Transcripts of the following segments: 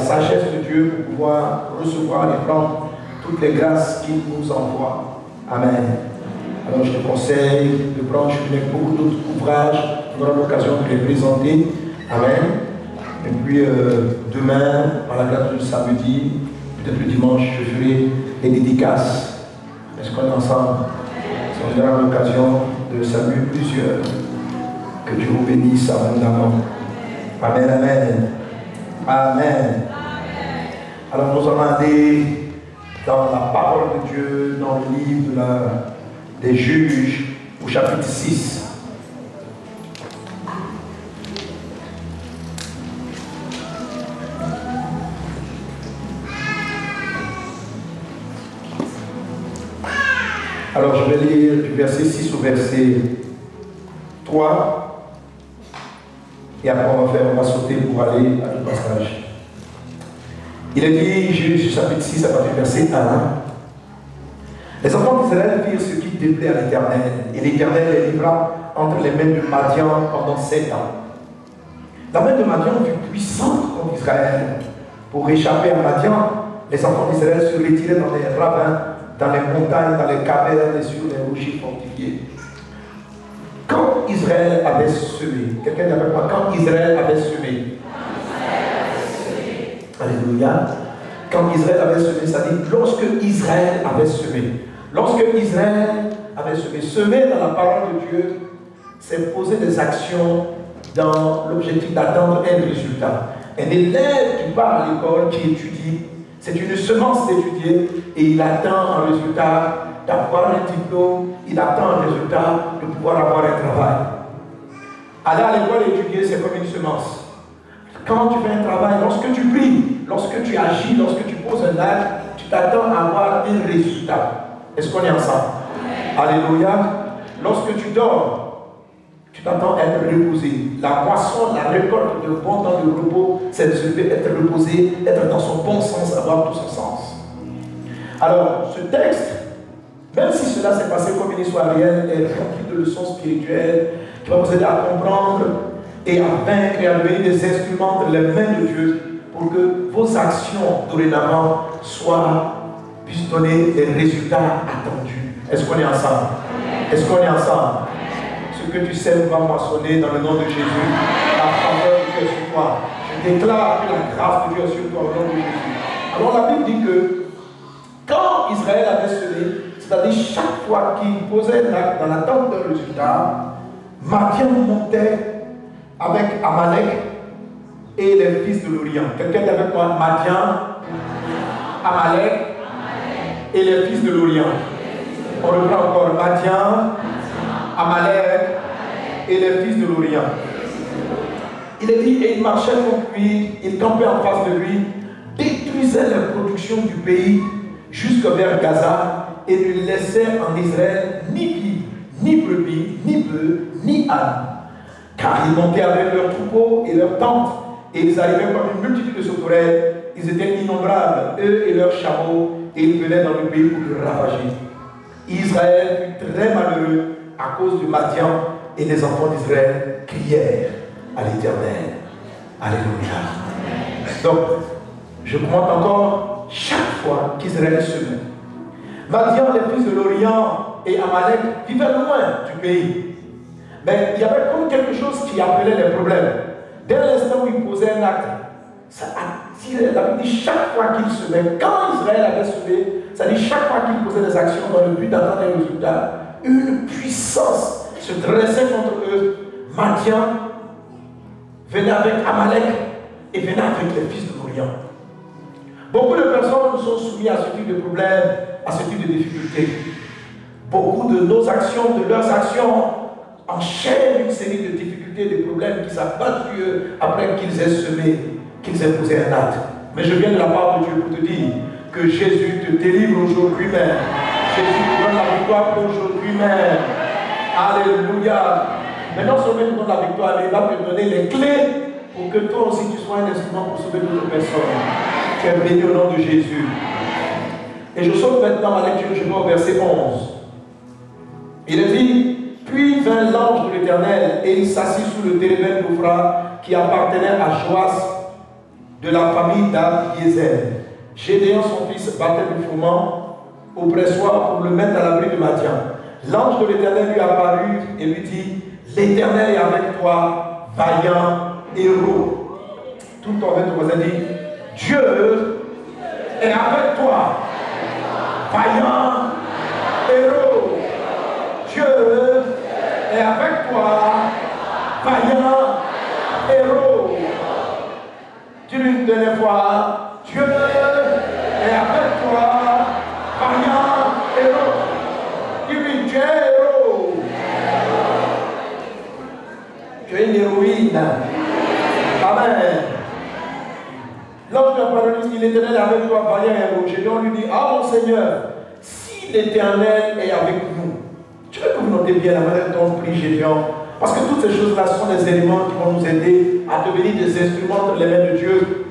sagesse de Dieu pour pouvoir recevoir et prendre toutes les grâces qu'il nous envoie. Amen. Alors je te conseille de prendre, je beaucoup d'autres ouvrages, on aura l'occasion de les présenter. Amen. Et puis euh, demain, par la grâce du samedi, peut-être le dimanche, je ferai les dédicaces. Est-ce qu'on est ensemble? On aura l'occasion de saluer plusieurs. Que Dieu vous bénisse abondamment. Amen, amen. Amen. Alors nous allons aller dans la parole de Dieu, dans le livre des juges, au chapitre 6. Alors je vais lire du verset 6 au verset 3. Et après on va, faire, on va sauter pour aller à tout passage. Il est dit, Juge chapitre 6 à partir du verset 1. Les enfants d'Israël firent ce qui déplaît à l'Éternel, et l'Éternel les livra entre les mains de Madian pendant sept ans. La main de Madian fut puissante contre Israël. Pour échapper à Madian, les enfants d'Israël se retiraient dans les ravins dans les montagnes, dans les cavernes et sur les rochers fortifiés. Quand Israël avait semé, quelqu'un dit avec moi, quand Israël avait semé, Alléluia. Quand Israël avait semé, ça dit lorsque Israël avait semé. Lorsque Israël avait semé, semer dans la parole de Dieu, c'est poser des actions dans l'objectif d'attendre un résultat. Un élève qui part à l'école, qui étudie, c'est une semence d'étudier et il attend un résultat d'avoir un diplôme, il attend un résultat de pouvoir avoir un travail. Aller à l'école étudier, c'est comme une semence. Quand tu fais un travail, lorsque tu pries, lorsque tu agis, lorsque tu poses un acte, tu t'attends à avoir un résultat. Est-ce qu'on est ensemble? Alléluia. Lorsque tu dors, tu t'attends à être reposé. La moisson, la récolte de bon temps de repos, c'est de se lever, être reposé, être dans son bon sens, avoir tout son sens. Alors, ce texte, même si cela s'est passé comme une histoire réelle, est rempli de leçons spirituelles qui vont vous aider à comprendre et à vaincre et à devenir des instruments entre les mains de Dieu pour que vos actions dorénavant soient, puissent donner des résultats attendus. Est-ce qu'on est ensemble? Est-ce qu'on est ensemble? Ce que tu sais va moissonner dans le nom de Jésus. La faveur de Dieu sur toi. Je déclare que la grâce de Dieu sur toi au nom de Jésus. Alors la Bible dit que quand Israël avait semé, c'est-à-dire chaque fois qu'il posait dans l'attente d'un résultat, Madian montait avec Amalek et les fils de l'Orient. Quelqu'un dit avec moi Madian, Amalek et les fils de l'Orient. On reprend encore Madian, Amalek et les fils de l'Orient. Il est dit, et il marchait contre lui, il campait en face de lui, détruisait les productions du pays jusque vers Gaza et ne laissait en Israël ni vie, ni brebis, ni bœufs, ni ânes. Car ils montaient avec leurs troupeaux et leurs tentes, et ils arrivaient comme une multitude de sauterelles. Ils étaient innombrables, eux et leurs chameaux, et ils venaient dans le pays pour le ravager. Israël fut très malheureux à cause du Madian, et les enfants d'Israël crièrent à l'Éternel. Alléluia. Donc, je compte encore chaque fois qu'Israël se met. Madian, les fils de l'Orient et Amalek vivaient loin du pays? Mais il y avait comme quelque chose qui appelait les problèmes. Dès l'instant où ils posaient un acte, ça attirait, la Bible dit chaque fois qu'ils se met, quand Israël avait semé, ça dit chaque fois qu'ils posaient des actions dans le but d'attendre un résultat, une puissance se dressait contre eux. Madian venait avec Amalek et venait avec les fils de l'Orient. Beaucoup de personnes sont soumises à ce type de problème, à ce type de difficultés. Beaucoup de nos actions, de leurs actions, enchaînent une série de difficultés, de problèmes qui s'abattent sur après qu'ils aient semé. qu'ils aient posé un acte. Mais je viens de la part de Dieu pour te dire que Jésus te délivre aujourd'hui même. Jésus te donne la victoire aujourd'hui même. Alléluia. Maintenant, seulement te donne la victoire, il va te donner les clés pour que toi aussi tu sois un instrument pour sauver d'autres personnes. Tu es béni au nom de Jésus. Et je saute maintenant ma lecture, je vais au verset 11. Il est dit, puis vint l'ange de l'Éternel et il s'assit sous le térébène d'Ophra qui appartenait à Joas de la famille d'Abiezer. Gédéon, son fils, battait le fourment au pressoir pour le mettre à l'abri de Madian. L'ange de l'Éternel lui apparut et lui dit, l'Éternel est avec toi, vaillant héros. Tout avec ton voisin dit, Dieu est avec toi, vaillant héros. Dieu est avec toi, vaillant héros. Dis-lui une dernière fois, Dieu est avec toi, vaillant héros. Dis-lui, Dieu est héros. Tu es une héroïne. Amen. L'ange de parole dit, l'Éternel est avec toi, vaillant héros. Gédéon lui dit, ah mon Seigneur, si l'Éternel est avec nous, tu veux que vous notez bien la manière dont on prie Gédéon Parce que toutes ces choses-là sont des éléments qui vont nous aider à devenir des instruments entre les mains de Dieu.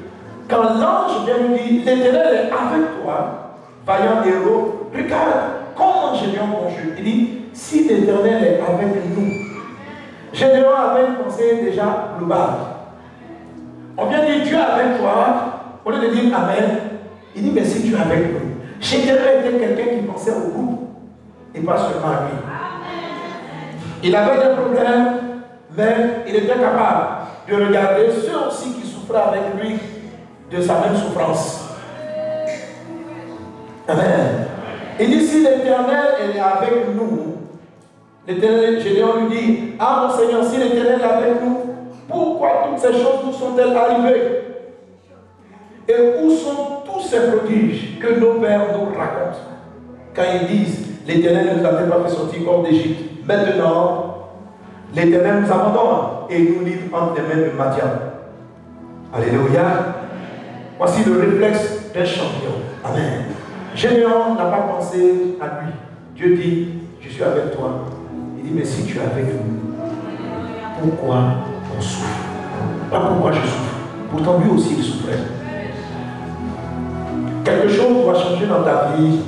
Quand l'ange vient nous dire, l'Éternel est avec toi, vaillant héros, regarde comment Gédéon conjugue. Il dit, si l'Éternel est avec nous, Gédéon avait une pensée déjà globale. On vient dire Dieu avec toi, au lieu de dire Amen, il dit, mais si Dieu avec nous. Gédéon était quelqu'un qui pensait au groupe et pas seulement à lui. Il avait des problèmes, mais il était capable de regarder ceux aussi qui souffraient avec lui de sa même souffrance. Amen. Il dit si l'Éternel est avec nous, l'Éternel, Gédéon lui dit, ah mon Seigneur, si l'Éternel est avec nous, pourquoi toutes ces choses nous sont-elles arrivées Et où sont tous ces prodiges que nos pères nous racontent Quand ils disent, l'Éternel ne nous a pas fait sortir comme d'Égypte. Maintenant, l'Éternel nous abandonne et nous livre entre les mains de Madian. Alléluia. Voici le réflexe d'un champion. Amen. Généon n'a pas pensé à lui. Dieu dit, je suis avec toi. Il dit, mais si tu es avec nous, pourquoi souffre Pas pourquoi je souffre. Pourtant, lui aussi, il souffrait. Quelque chose doit changer dans ta vie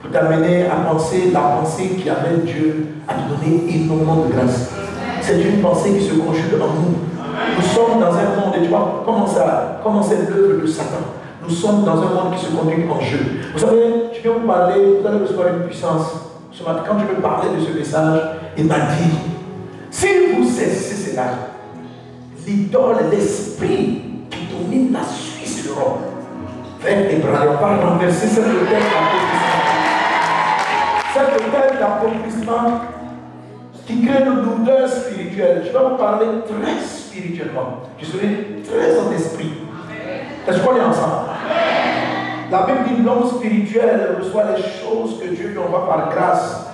pour t'amener à penser la pensée qui avait Dieu à te donner énormément de grâce. C'est une pensée qui se conjugue en nous. Nous sommes dans un monde, et tu vois, comment ça, comment c'est l'œuvre de Satan. Nous sommes dans un monde qui se conduit en jeu. Vous savez, je viens vous parler, vous allez recevoir une puissance. Ce matin, quand je me parlais de ce message, il m'a dit, si vous cessez l'idole, l'esprit qui domine la Suisse, l'Europe, fait ébranler, va renverser cette hôtel d'accomplissement. Cette hôtel d'accomplissement qui crée une douleur spirituelle. Je vais vous parler très spirituellement. Je serai très en esprit. Est-ce qu'on est ensemble? La Bible dit l'homme spirituel reçoit les choses que Dieu lui envoie par grâce.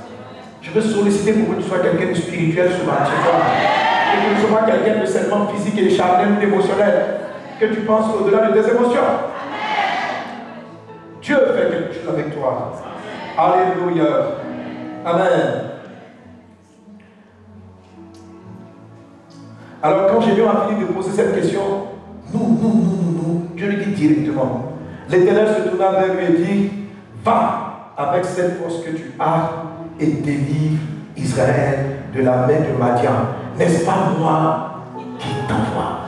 Je veux solliciter pour que tu sois quelqu'un de spirituel ce matin. Que tu ne sois pas quelqu'un de seulement physique et charnel ou émotionnel. Que tu penses au-delà de tes émotions. Dieu fait quelque chose avec toi. Alléluia. Amen. Alors quand j'ai a fini de poser cette question, nous, nous, nous, nous, nous, Dieu lui dit directement. L'Éternel se tourna vers lui et dit, va avec cette force que tu as et délivre Israël de la main de Madian. N'est-ce pas moi qui t'envoie?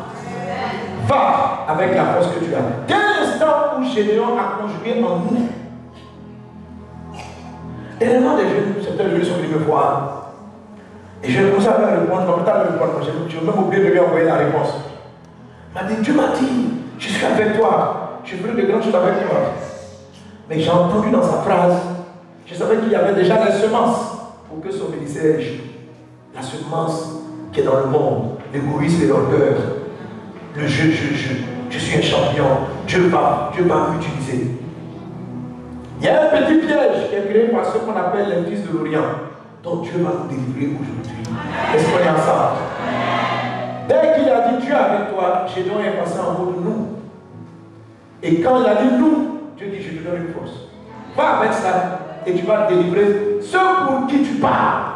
Va avec la force que tu as. Dès l'instant où Gédéon a conjugué en nous, énormément de jeunes, certains jeunes sont venus me voir. Et je commencé à faire répondre, je à répondre. Je vais même oublié de lui envoyer la réponse. Il m'a dit, Dieu m'a dit, je suis avec toi. Je veux de grandes choses avec toi. Mais j'ai entendu dans sa phrase, je savais qu'il y avait déjà la semence pour que son ministère. La semence qui est dans le monde, l'égoïsme et l'orgueil, le je, je, je, je suis un champion, Dieu va, Dieu va m'utiliser. Il y a un petit piège qui est créé par ce qu'on appelle les de l'Orient, dont Dieu va nous délivrer aujourd'hui. Est-ce qu'on est ensemble Dès qu'il il a dit Dieu avec toi, j'ai donc passé en mode nous. Et quand il a dit nous, Dieu dit je te donne une force. Va avec ça et tu vas délivrer ceux pour qui tu parles.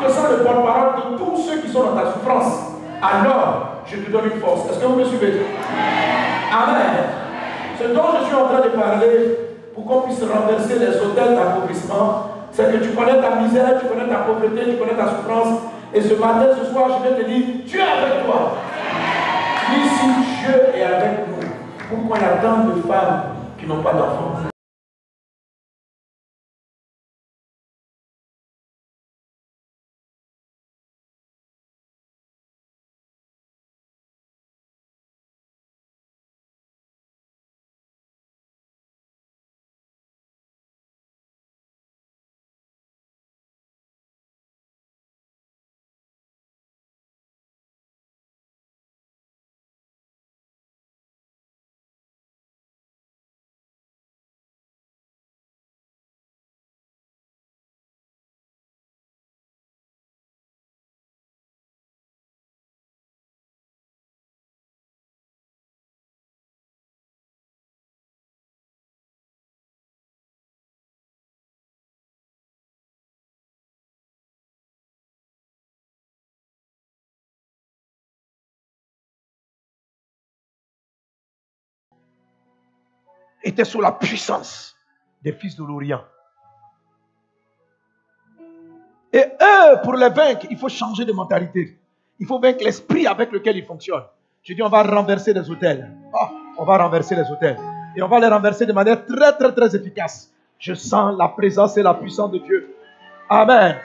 Tu te sens le porte-parole de tous ceux qui sont dans ta souffrance, alors je te donne une force. Est-ce que vous me suivez? Amen. Ce dont je suis en train de parler, pour qu'on puisse renverser les hôtels d'appauvrissement, c'est que tu connais ta misère, tu connais ta pauvreté, tu connais ta souffrance. Et ce matin, ce soir, je vais te dire, Dieu est avec toi. Ici, Dieu est avec nous. Pourquoi il y a tant de femmes qui n'ont pas d'enfants? Était sous la puissance des fils de l'Orient. Et eux, pour les vaincre, il faut changer de mentalité. Il faut vaincre l'esprit avec lequel ils fonctionnent. Je dis, on va renverser les hôtels. Ah, on va renverser les hôtels. Et on va les renverser de manière très, très, très efficace. Je sens la présence et la puissance de Dieu. Amen.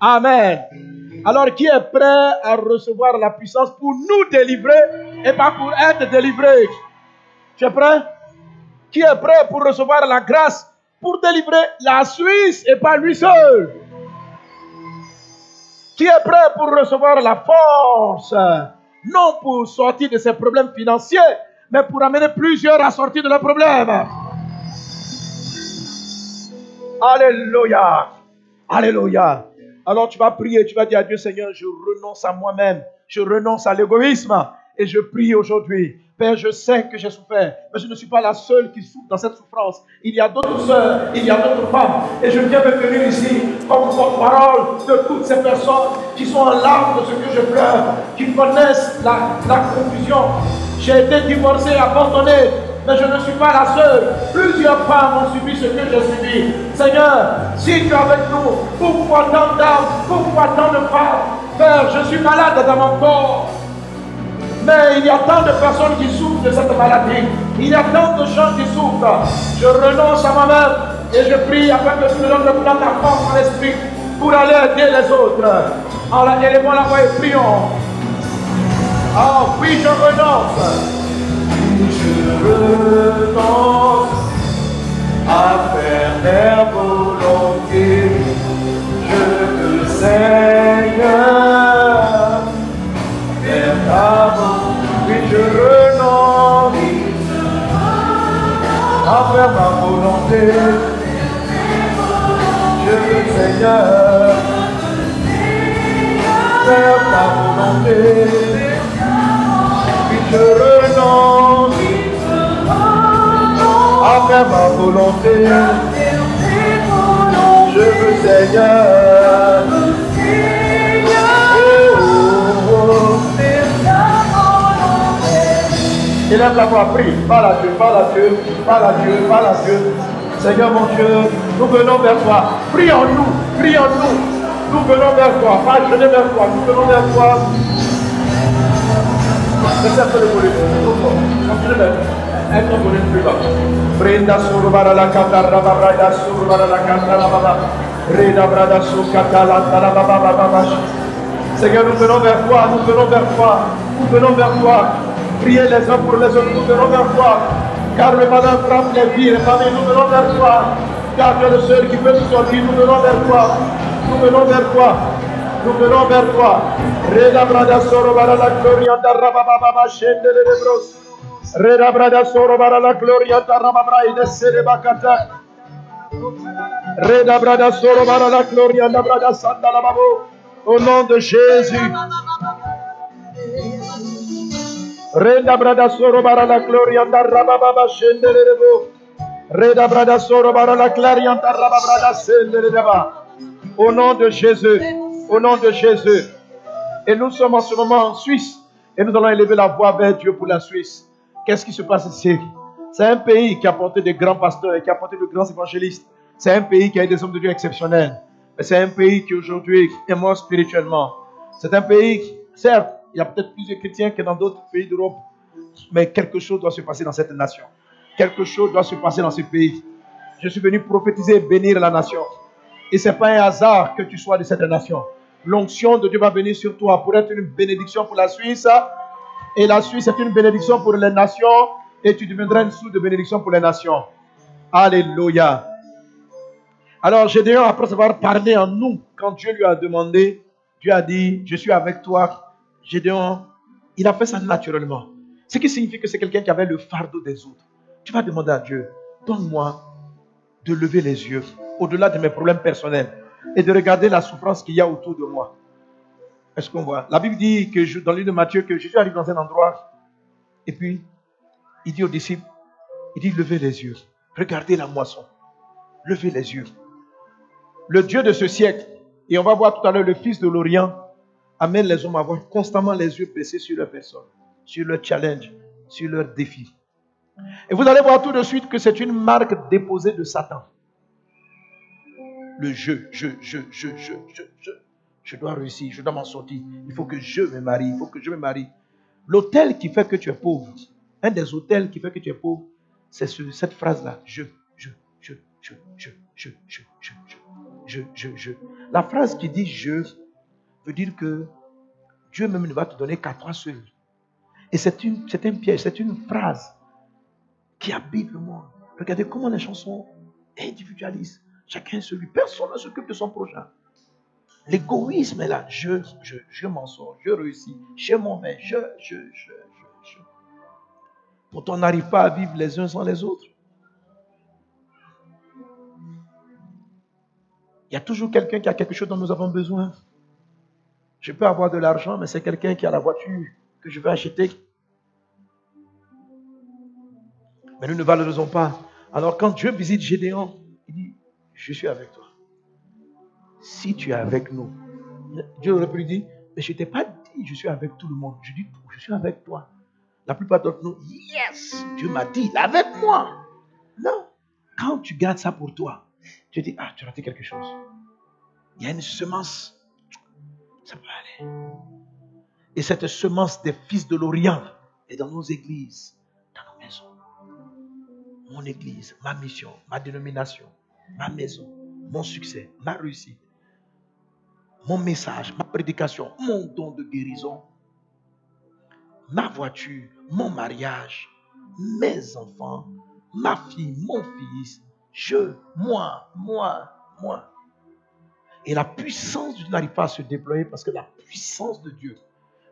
Amen. Alors, qui est prêt à recevoir la puissance pour nous délivrer et pas pour être délivré? Tu es prêt? Qui est prêt pour recevoir la grâce pour délivrer la Suisse et pas lui seul. Qui est prêt pour recevoir la force, non pour sortir de ses problèmes financiers, mais pour amener plusieurs à sortir de leurs problèmes. Alléluia. Alléluia. Alors tu vas prier, tu vas dire à Dieu Seigneur, je renonce à moi-même, je renonce à l'égoïsme et je prie aujourd'hui Père, je sais que j'ai souffert, mais je ne suis pas la seule qui souffre dans cette souffrance. Il y a d'autres sœurs, il y a d'autres femmes. Et je viens me venir ici comme porte-parole de toutes ces personnes qui sont en larmes de ce que je pleure, qui connaissent la, la confusion. J'ai été divorcé, abandonné, mais je ne suis pas la seule. Plusieurs femmes ont subi ce que j'ai subi. Seigneur, si tu es avec nous, pourquoi tant d'âmes, pourquoi tant de femmes? Père, je suis malade dans mon corps. Mais il y a tant de personnes qui souffrent de cette maladie. Il y a tant de gens qui souffrent. Je renonce à moi-même et je prie afin que tu me donnes le plan ta force en esprit pour aller aider les autres. Alors, aidez-moi la voix et prions. Ah oui, je renonce. Je renonce à faire ta volonté. Je te Seigneur. Je veux, Seigneur, faire ta volonté. Puis je renonce à faire ma volonté. Je veux, Seigneur, Élève la voix, prie. Parle à Dieu, parle à Dieu, parle à Dieu, parle à Dieu. Seigneur mon Dieu, nous venons vers toi. Prie en nous, prie en nous. Nous venons vers toi, pas jeûner vers toi, nous venons vers toi. Laissez un peu de volume. Continuez même. Un peu volume plus bas. Brenda surubara la katara babrada surubara la baba. Reda brada su katala tala baba baba. Seigneur, nous venons vers toi, nous venons vers toi, nous venons vers toi. Priez les uns pour les autres, nous venons vers toi. Car le malin frappe les vies, les familles, nous venons vers toi. Car le seul qui peut nous sortir, nous venons vers toi. Nous venons vers toi. Nous venons vers toi. Reda brada soro la gloria da rababa baba shende le bros. Reda brada soro la gloria da rababa ide bakata. Reda brada soro la gloria da brada. Au nom de Jésus. Bara la la. Au nom de Jésus, au nom de Jésus. Et nous sommes en ce moment en Suisse. Et nous allons élever la voix vers Dieu pour la Suisse. Qu'est-ce qui se passe ici? C'est un pays qui a porté de grands pasteurs et qui a porté de grands évangélistes. C'est un pays qui a des hommes de Dieu exceptionnels. Mais c'est un pays qui aujourd'hui est mort spirituellement. C'est un pays, certes, il y a peut-être plus de chrétiens que dans d'autres pays d'Europe, mais quelque chose doit se passer dans cette nation. Quelque chose doit se passer dans ce pays. Je suis venu prophétiser et bénir la nation. Et ce n'est pas un hasard que tu sois de cette nation. L'onction de Dieu va venir sur toi pour être une bénédiction pour la Suisse. Et la Suisse est une bénédiction pour les nations. Et tu deviendras une source de bénédiction pour les nations. Alléluia. Alors Gédéon, après avoir parlé en nous, quand Dieu lui a demandé, Dieu a dit, je suis avec toi. Gédéon, il a fait ça naturellement. Ce qui signifie que c'est quelqu'un qui avait le fardeau des autres. Tu vas demander à Dieu, donne-moi de lever les yeux au-delà de mes problèmes personnels et de regarder la souffrance qu'il y a autour de moi. Est-ce qu'on voit? La Bible dit que dans l'île de Matthieu que Jésus arrive dans un endroit et puis il dit aux disciples, il dit levez les yeux, regardez la moisson, levez les yeux le Dieu de ce siècle, et on va voir tout à l'heure le Fils de l'Orient, amène les hommes à avoir constamment les yeux baissés sur leur personne, sur leur challenge, sur leur défi. Et vous allez voir tout de suite que c'est une marque déposée de Satan. Le je, je, je, je, je, je, je, je dois réussir, je dois m'en sortir. Il faut que je me marie, il faut que je me marie. L'hôtel qui fait que tu es pauvre, un des hôtels qui fait que tu es pauvre, c'est cette phrase-là. Je, je, je, je, je, je, je, je je, je, je. La phrase qui dit je veut dire que Dieu même ne va te donner qu'à toi seul. Et c'est un piège, c'est une phrase qui habite le monde. Regardez comment les gens sont individualistes. Chacun celui. Personne ne s'occupe de son prochain. L'égoïsme est là. Je, je, je m'en sors, je réussis, je m'en vais, je, je, je, je. Pourtant, on n'arrive pas à vivre les uns sans les autres. Il y a toujours quelqu'un qui a quelque chose dont nous avons besoin. Je peux avoir de l'argent, mais c'est quelqu'un qui a la voiture que je vais acheter. Mais nous ne valorisons pas. Alors quand Dieu visite Gédéon, il dit, je suis avec toi. Si tu es avec nous, Dieu aurait pu lui dire, mais je ne t'ai pas dit, je suis avec tout le monde. Je dis, je suis avec toi. La plupart d'entre nous, yes, Dieu m'a dit, avec moi. Non. Quand tu gardes ça pour toi, tu dis, ah, tu as raté quelque chose. Il y a une semence. Ça peut aller. Et cette semence des fils de l'Orient est dans nos églises, dans nos maisons. Mon église, ma mission, ma dénomination, ma maison, mon succès, ma réussite, mon message, ma prédication, mon don de guérison, ma voiture, mon mariage, mes enfants, ma fille, mon fils, je, moi, moi, moi. Et la puissance de Dieu n'arrive pas à se déployer parce que la puissance de Dieu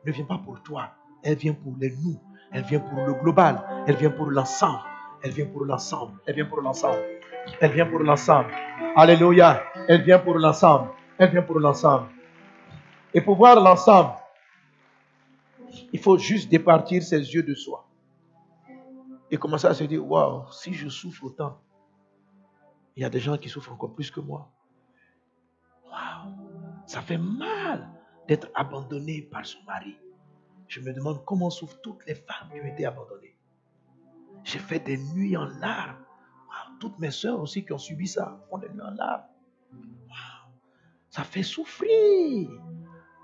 ne vient pas pour toi, elle vient pour les nous, elle vient pour le global, elle vient pour l'ensemble, elle vient pour l'ensemble, elle vient pour l'ensemble, elle vient pour l'ensemble. Alléluia, elle vient pour l'ensemble, elle vient pour l'ensemble. Et pour voir l'ensemble, il faut juste départir ses yeux de soi. Et commencer à se dire, waouh, si je souffre autant, il y a des gens qui souffrent encore plus que moi. Ça fait mal d'être abandonné par son mari. Je me demande comment souffrent toutes les femmes qui ont été abandonnées. J'ai fait des nuits en larmes. toutes mes soeurs aussi qui ont subi ça font des nuits en larmes. ça fait souffrir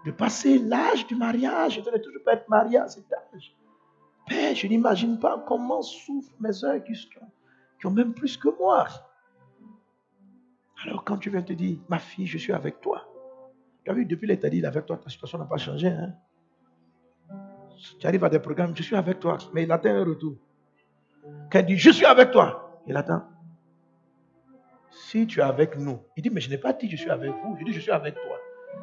de passer l'âge du mariage. Je ne toujours pas être marié à cet âge. Père, je n'imagine pas comment souffrent mes soeurs qui, qui ont même plus que moi. Alors quand tu viens te dire, ma fille, je suis avec toi. Tu as vu, depuis l'état dit, avec toi, ta situation n'a pas changé. Hein? Tu arrives à des programmes, je suis avec toi, mais il attend un retour. Quand il dit, je suis avec toi, il attend. Si tu es avec nous, il dit, mais je n'ai pas dit, je suis avec vous, je dis, je suis avec toi.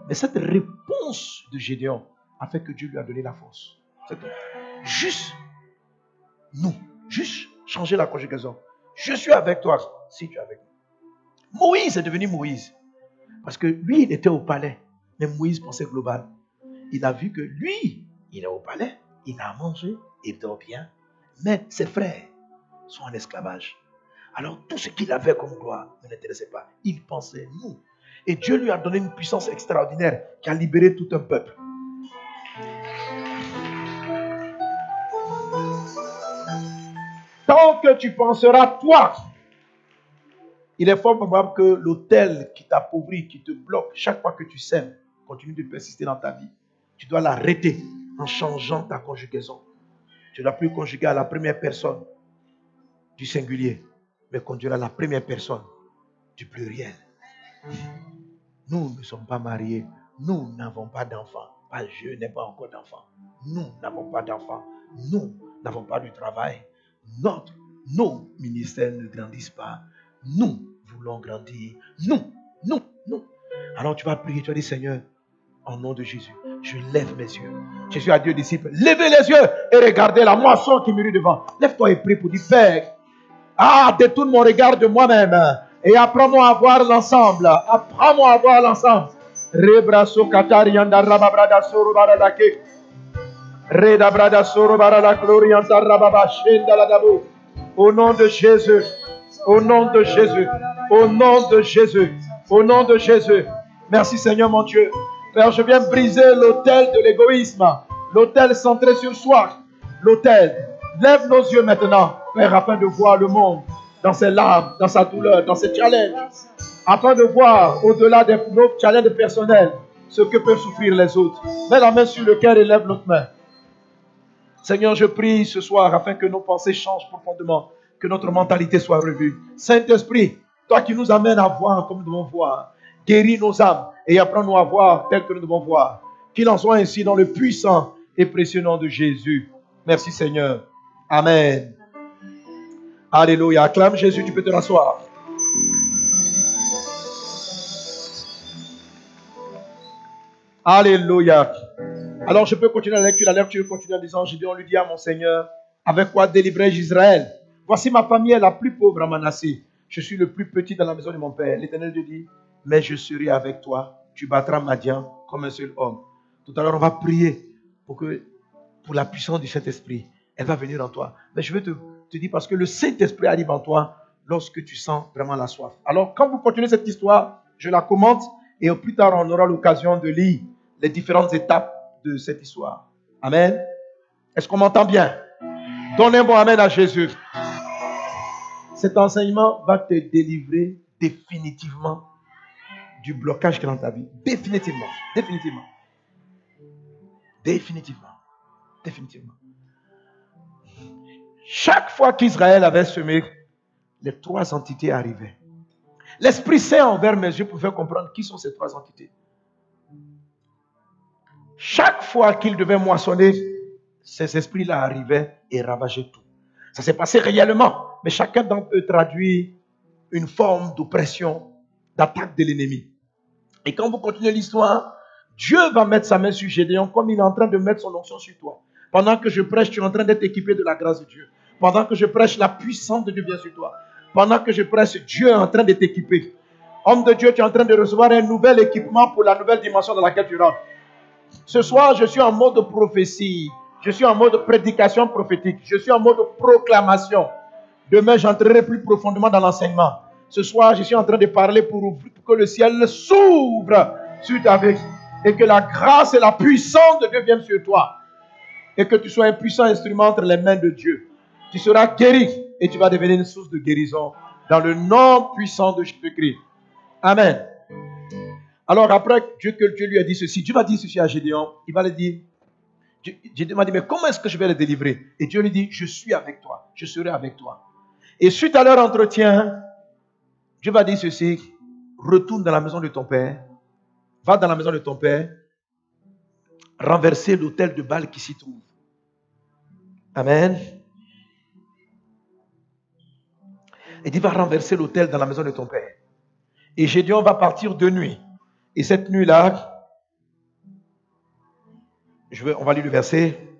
Mais cette réponse de Gédéon a fait que Dieu lui a donné la force. Juste nous, juste changer la conjugaison. Je suis avec toi si tu es avec nous. Moïse est devenu Moïse. Parce que lui, il était au palais. Mais Moïse pensait global. Il a vu que lui, il est au palais, il a mangé il dort bien, mais ses frères sont en esclavage. Alors tout ce qu'il avait comme gloire ne l'intéressait pas. Il pensait nous. Et Dieu lui a donné une puissance extraordinaire qui a libéré tout un peuple. Tant que tu penseras toi, il est fort probable que l'autel qui t'appauvrit, qui te bloque, chaque fois que tu sèmes, continue de persister dans ta vie. Tu dois l'arrêter en changeant ta conjugaison. Tu ne dois plus conjuguer à la première personne du singulier, mais conduire à la première personne du pluriel. Nous ne sommes pas mariés. Nous n'avons pas d'enfants. Pas je n'ai pas encore d'enfants. Nous n'avons pas d'enfants. Nous n'avons pas de travail. Notre, nos ministères ne grandissent pas. Nous voulons grandir. Nous, nous, nous. Alors tu vas prier, tu vas dire Seigneur, en nom de Jésus, je lève mes yeux. Jésus a dit aux disciples, levez les yeux et regardez la moisson qui mûrit devant. Lève-toi et prie pour dire, Père, ah, détourne mon regard de moi-même et apprends-moi à voir l'ensemble. Apprends-moi à voir l'ensemble. Katarianda rababrada. Au nom de Jésus. Au nom de Jésus. Au nom de Jésus. Au nom de Jésus. Merci Seigneur mon Dieu. Père, je viens briser l'autel de l'égoïsme. L'autel centré sur soi. L'autel. Lève nos yeux maintenant Père, afin de voir le monde dans ses larmes, dans sa douleur, dans ses challenges, afin de voir au-delà de nos challenges personnels ce que peuvent souffrir les autres. Mets la main sur le cœur et lève notre main. Seigneur, je prie ce soir afin que nos pensées changent profondément, que notre mentalité soit revue. Saint-Esprit, toi qui nous amènes à voir comme nous devons voir, guéris nos âmes et apprends-nous à voir tel que nous devons voir. Qu'il en soit ainsi dans le puissant et précieux nom de Jésus. Merci Seigneur. Amen. Alléluia. Acclame Jésus, tu peux te rasseoir. Alléluia. Alors je peux continuer la lecture. La lecture continue en disant, je on lui dit à mon Seigneur, avec quoi délivrer Israël? Voici ma famille la plus pauvre à Manassé. Je suis le plus petit dans la maison de mon père. L'Éternel lui dit, mais je serai avec toi. Tu battras Madian comme un seul homme. Tout à l'heure, on va prier pour, que, pour la puissance du Saint-Esprit. Elle va venir en toi. Mais je veux te te dis parce que le Saint-Esprit arrive en toi lorsque tu sens vraiment la soif. Alors, quand vous continuez cette histoire, je la commente et plus tard, on aura l'occasion de lire les différentes étapes de cette histoire. Amen. Est-ce qu'on m'entend bien? Donnez un bon Amen à Jésus. Cet enseignement va te délivrer définitivement du blocage qui est dans ta vie. Définitivement. Définitivement. Définitivement. Définitivement. Chaque fois qu'Israël avait semé, les trois entités arrivaient. L'Esprit Saint envers mes yeux pour faire comprendre qui sont ces trois entités. Chaque fois qu'il devait moissonner, ces esprits-là arrivaient et ravageaient tout. Ça s'est passé réellement, mais chacun d'entre eux traduit une forme d'oppression, d'attaque de l'ennemi. Et quand vous continuez l'histoire, Dieu va mettre sa main sur Gédéon comme il est en train de mettre son onction sur toi. Pendant que je prêche, tu es en train d'être équipé de la grâce de Dieu. Pendant que je prêche, la puissance de Dieu vient sur toi. Pendant que je prêche, Dieu est en train de t'équiper. Homme de Dieu, tu es en train de recevoir un nouvel équipement pour la nouvelle dimension dans laquelle tu rentres. Ce soir, je suis en mode prophétie. Je suis en mode prédication prophétique. Je suis en mode proclamation. Demain, j'entrerai plus profondément dans l'enseignement. Ce soir, je suis en train de parler pour, que le ciel s'ouvre sur ta vie et que la grâce et la puissance de Dieu viennent sur toi et que tu sois un puissant instrument entre les mains de Dieu tu seras guéri et tu vas devenir une source de guérison dans le nom puissant de Jésus-Christ. Amen. Alors après Dieu, que Dieu lui a dit ceci, Dieu va dire ceci à Gédéon, il va lui dire, Gédéon m'a dit, mais comment est-ce que je vais le délivrer? Et Dieu lui dit, je suis avec toi, je serai avec toi. Et suite à leur entretien, Dieu va dire ceci, retourne dans la maison de ton père, va dans la maison de ton père, renverser l'autel de Baal qui s'y trouve. Amen. Et il va renverser l'autel dans la maison de ton père. Et Gédéon va partir de nuit. Et cette nuit-là, on va lire le verset.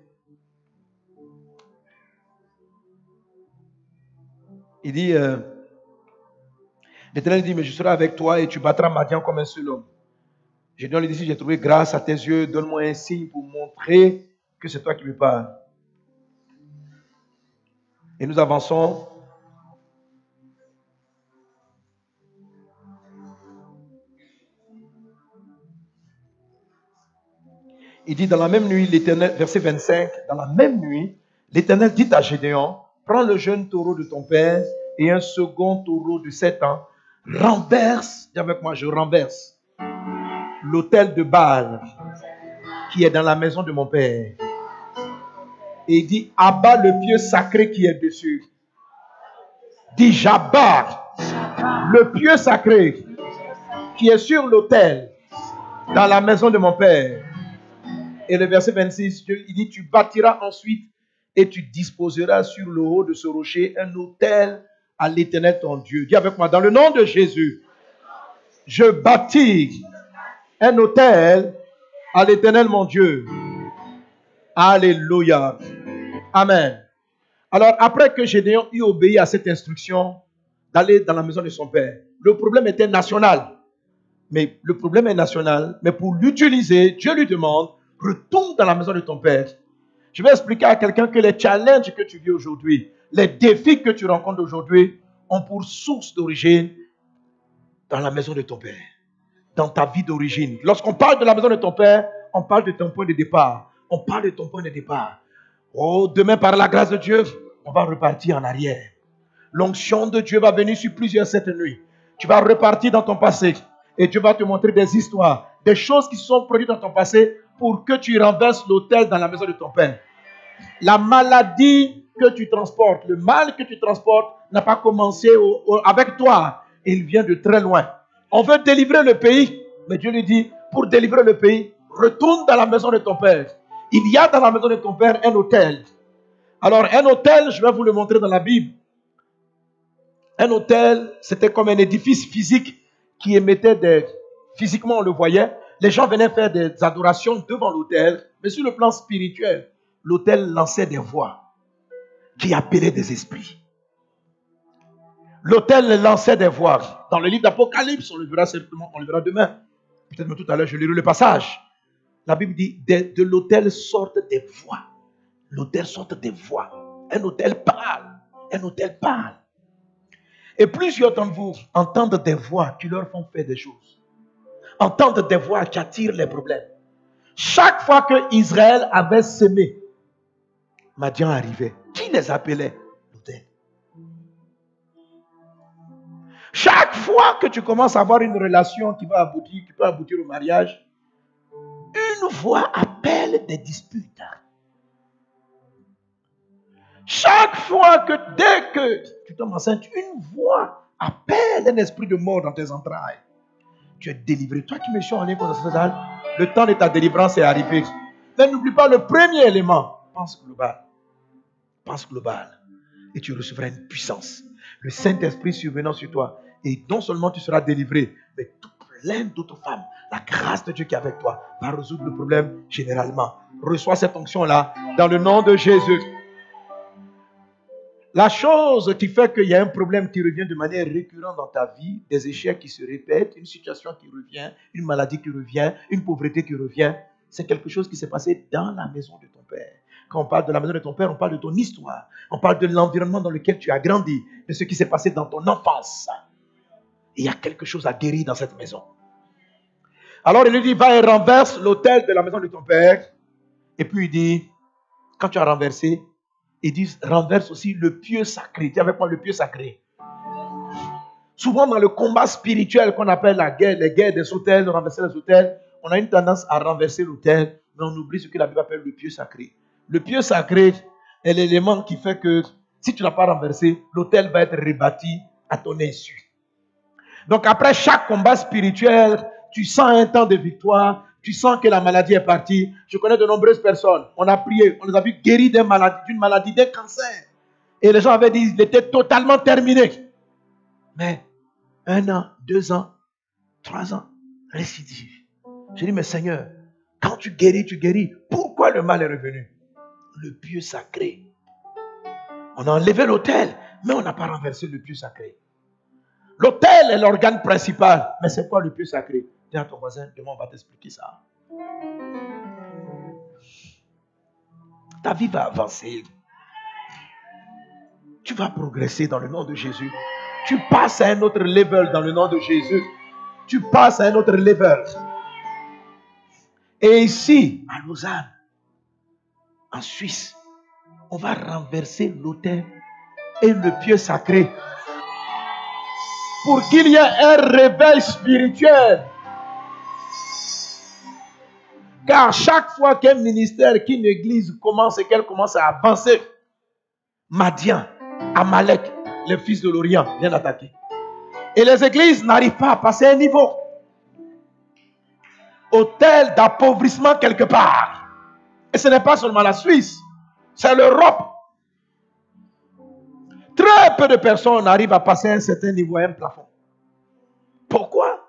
Il dit, euh, l'Éternel dit, mais je serai avec toi et tu battras Madian comme un seul homme. Gédéon lui dit, j'ai trouvé grâce à tes yeux, donne-moi un signe pour montrer que c'est toi qui me parles. Et nous avançons. Il dit dans la même nuit, l'Éternel, verset 25, dans la même nuit, l'Éternel dit à Gédéon, prends le jeune taureau de ton père et un second taureau de sept ans, renverse, dis avec moi, je renverse l'autel de Baal qui est dans la maison de mon père. Et il dit, abat le pieu sacré qui est dessus. Dit, j'abats le pieu sacré qui est sur l'autel dans la maison de mon père. Et le verset 26, il dit, tu bâtiras ensuite et tu disposeras sur le haut de ce rocher un autel à l'éternel ton Dieu. Dis avec moi, dans le nom de Jésus, je bâtis un autel à l'éternel mon Dieu. Alléluia. Amen. Alors, après que Gédéon eut obéi à cette instruction d'aller dans la maison de son père, le problème était national. Mais le problème est national, mais pour l'utiliser, Dieu lui demande, retourne dans la maison de ton père. Je vais expliquer à quelqu'un que les challenges que tu vis aujourd'hui, les défis que tu rencontres aujourd'hui, ont pour source d'origine dans la maison de ton père, dans ta vie d'origine. Lorsqu'on parle de la maison de ton père, on parle de ton point de départ. On parle de ton point de départ. Oh, demain, par la grâce de Dieu, on va repartir en arrière. L'onction de Dieu va venir sur plusieurs cette nuit. Tu vas repartir dans ton passé et Dieu va te montrer des histoires, des choses qui sont produites dans ton passé pour que tu renverses l'autel dans la maison de ton père. La maladie que tu transportes, le mal que tu transportes n'a pas commencé avec toi. Il vient de très loin. On veut délivrer le pays, mais Dieu lui dit, pour délivrer le pays, retourne dans la maison de ton père. Il y a dans la maison de ton père un hôtel. Alors, un hôtel, je vais vous le montrer dans la Bible. Un hôtel, c'était comme un édifice physique qui émettait des... Physiquement, on le voyait. Les gens venaient faire des adorations devant l'hôtel. Mais sur le plan spirituel, l'hôtel lançait des voix qui appelait des esprits. L'autel lançait des voix. Dans le livre d'Apocalypse, on le verra certainement, on le verra demain. Peut-être tout à l'heure, je lirai le passage. La Bible dit, de, l'autel sortent des voix. L'autel sort des voix. Un hôtel parle. Un hôtel parle. Et plusieurs d'entre vous entendent des voix qui leur font faire des choses. Entendent des voix qui attirent les problèmes. Chaque fois que Israël avait semé, Madian arrivait. Qui les appelait? L'autel. Chaque fois que tu commences à avoir une relation qui va aboutir, qui peut aboutir au mariage, une voix appelle des disputes. Chaque fois que dès que tu tombes enceinte, une voix appelle un esprit de mort dans tes entrailles. Tu es délivré. Toi qui me suis en lien pour le temps de ta délivrance est arrivé. Mais n'oublie pas le premier élément. Pense global pense global. Et tu recevras une puissance. Le Saint-Esprit survenant sur toi. Et non seulement tu seras délivré, mais tout plein d'autres femmes. La grâce de Dieu qui est avec toi va résoudre le problème généralement. Reçois cette onction-là dans le nom de Jésus. La chose qui fait qu'il y a un problème qui revient de manière récurrente dans ta vie, des échecs qui se répètent, une situation qui revient, une maladie qui revient, une pauvreté qui revient, c'est quelque chose qui s'est passé dans la maison de ton Père. Quand on parle de la maison de ton père, on parle de ton histoire. On parle de l'environnement dans lequel tu as grandi, de ce qui s'est passé dans ton enfance. il y a quelque chose à guérir dans cette maison. Alors il lui dit, va et renverse l'autel de la maison de ton père. Et puis il dit, quand tu as renversé, il dit, renverse aussi le pieu sacré. Tu avec moi le pieu sacré. Souvent dans le combat spirituel qu'on appelle la guerre, les guerres des hôtels, renverser les hôtels, on a une tendance à renverser l'autel, mais on oublie ce que la Bible appelle le pieu sacré. Le pieu sacré est l'élément qui fait que si tu n'as pas renversé, l'autel va être rebâti à ton insu. Donc après chaque combat spirituel, tu sens un temps de victoire, tu sens que la maladie est partie. Je connais de nombreuses personnes, on a prié, on les a vu guérir d'une maladie, maladie, d'un cancer. Et les gens avaient dit qu'il était totalement terminé. Mais un an, deux ans, trois ans, récidive. J'ai dit, mais Seigneur, quand tu guéris, tu guéris. Pourquoi le mal est revenu? Le pieu sacré. On a enlevé l'autel, mais on n'a pas renversé le pieu sacré. L'autel est l'organe principal, mais c'est quoi le pieu sacré? Dis à ton voisin, demain on va t'expliquer ça. Ta vie va avancer. tu vas progresser dans le nom de Jésus. Tu passes à un autre level dans le nom de Jésus. Tu passes à un autre level. Et ici, à Lausanne, en Suisse, on va renverser l'autel et le pieu sacré pour qu'il y ait un réveil spirituel. Car chaque fois qu'un ministère, qu'une église commence et qu'elle commence à avancer, Madian, Amalek, les fils de l'Orient, viennent attaquer. Et les églises n'arrivent pas à passer un niveau. Hôtel d'appauvrissement quelque part. Et ce n'est pas seulement la Suisse, c'est l'Europe. Très peu de personnes arrivent à passer un certain niveau, un plafond. Pourquoi?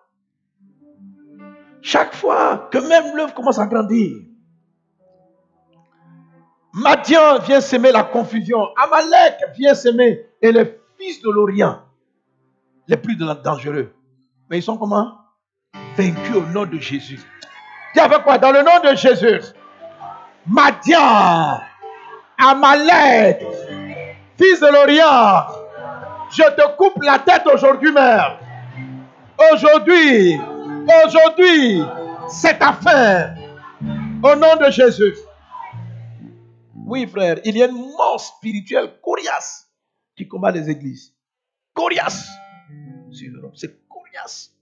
Chaque fois que même l'œuvre commence à grandir, Madian vient semer la confusion, Amalek vient semer, et les fils de l'Orient, les plus dangereux, mais ils sont comment? Vaincus au nom de Jésus. Dis avec quoi Dans le nom de Jésus. Madian, Amalek, fils de l'Orient, je te coupe la tête aujourd'hui même. Aujourd'hui, aujourd'hui, c'est ta fin. Au nom de Jésus. Oui, frère, il y a une mort spirituelle coriace qui combat les églises. Coriace. C'est coriace.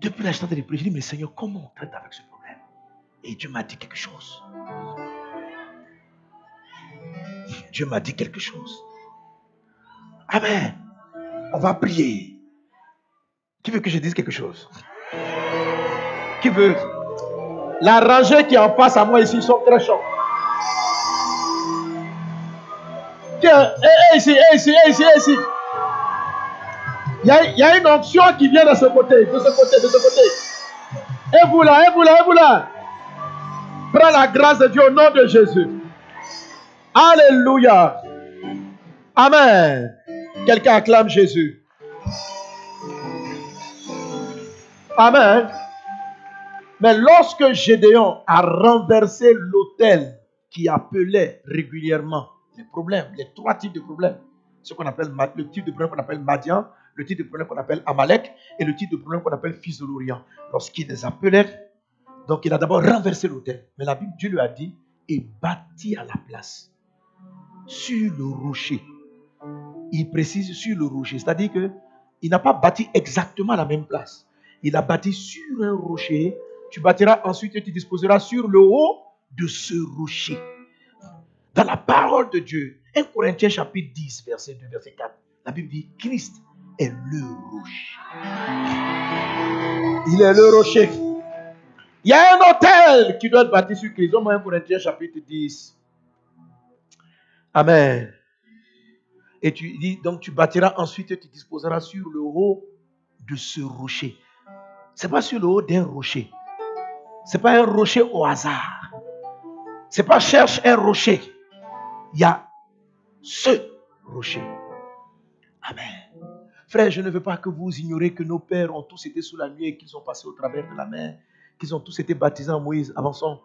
Depuis l'instant de prières, je dis, mais Seigneur, comment on traite avec ce Et Dieu m'a dit quelque chose. Dieu m'a dit quelque chose. Amen. On va prier. Qui veut que je dise quelque chose? Qui veut La rangée qui est en face à moi ici, sont très chauds. Tiens, ici, ici, ici, ici. Il y, a, y, a, une onction qui vient de ce côté, de ce côté, de ce côté. Et vous là, et vous là, et vous là. Prends la grâce de Dieu au nom de Jésus. Alléluia. Amen. Quelqu'un acclame Jésus. Amen. Mais lorsque Gédéon a renversé l'autel qui appelait régulièrement les problèmes, les trois types de problèmes, ce qu'on appelle le type de problème qu'on appelle Madian, le type de problème qu'on appelle Amalek et le type de problème qu'on appelle fils de l'Orient. Lorsqu'il les appelait, donc il a d'abord renversé l'autel. Mais la Bible, Dieu lui a dit, et bâtit à la place sur le rocher. Il précise sur le rocher, c'est-à-dire que il n'a pas bâti exactement la même place. Il a bâti sur un rocher. Tu bâtiras ensuite et tu disposeras sur le haut de ce rocher. Dans la parole de Dieu, 1 Corinthiens chapitre 10, verset 2, verset 4, la Bible dit Christ est le rocher. Il est le rocher. Il y a un hôtel qui doit être bâti sur Christ. 1 Corinthiens chapitre 10, Amen. Et tu dis, donc tu bâtiras ensuite et tu disposeras sur le haut de ce rocher. Ce n'est pas sur le haut d'un rocher. Ce n'est pas un rocher au hasard. Ce n'est pas cherche un rocher. Il y a ce rocher. Amen. Frère, je ne veux pas que vous ignorez que nos pères ont tous été sous la nuit et qu'ils ont passé au travers de la mer, qu'ils ont tous été baptisés en Moïse. Avançons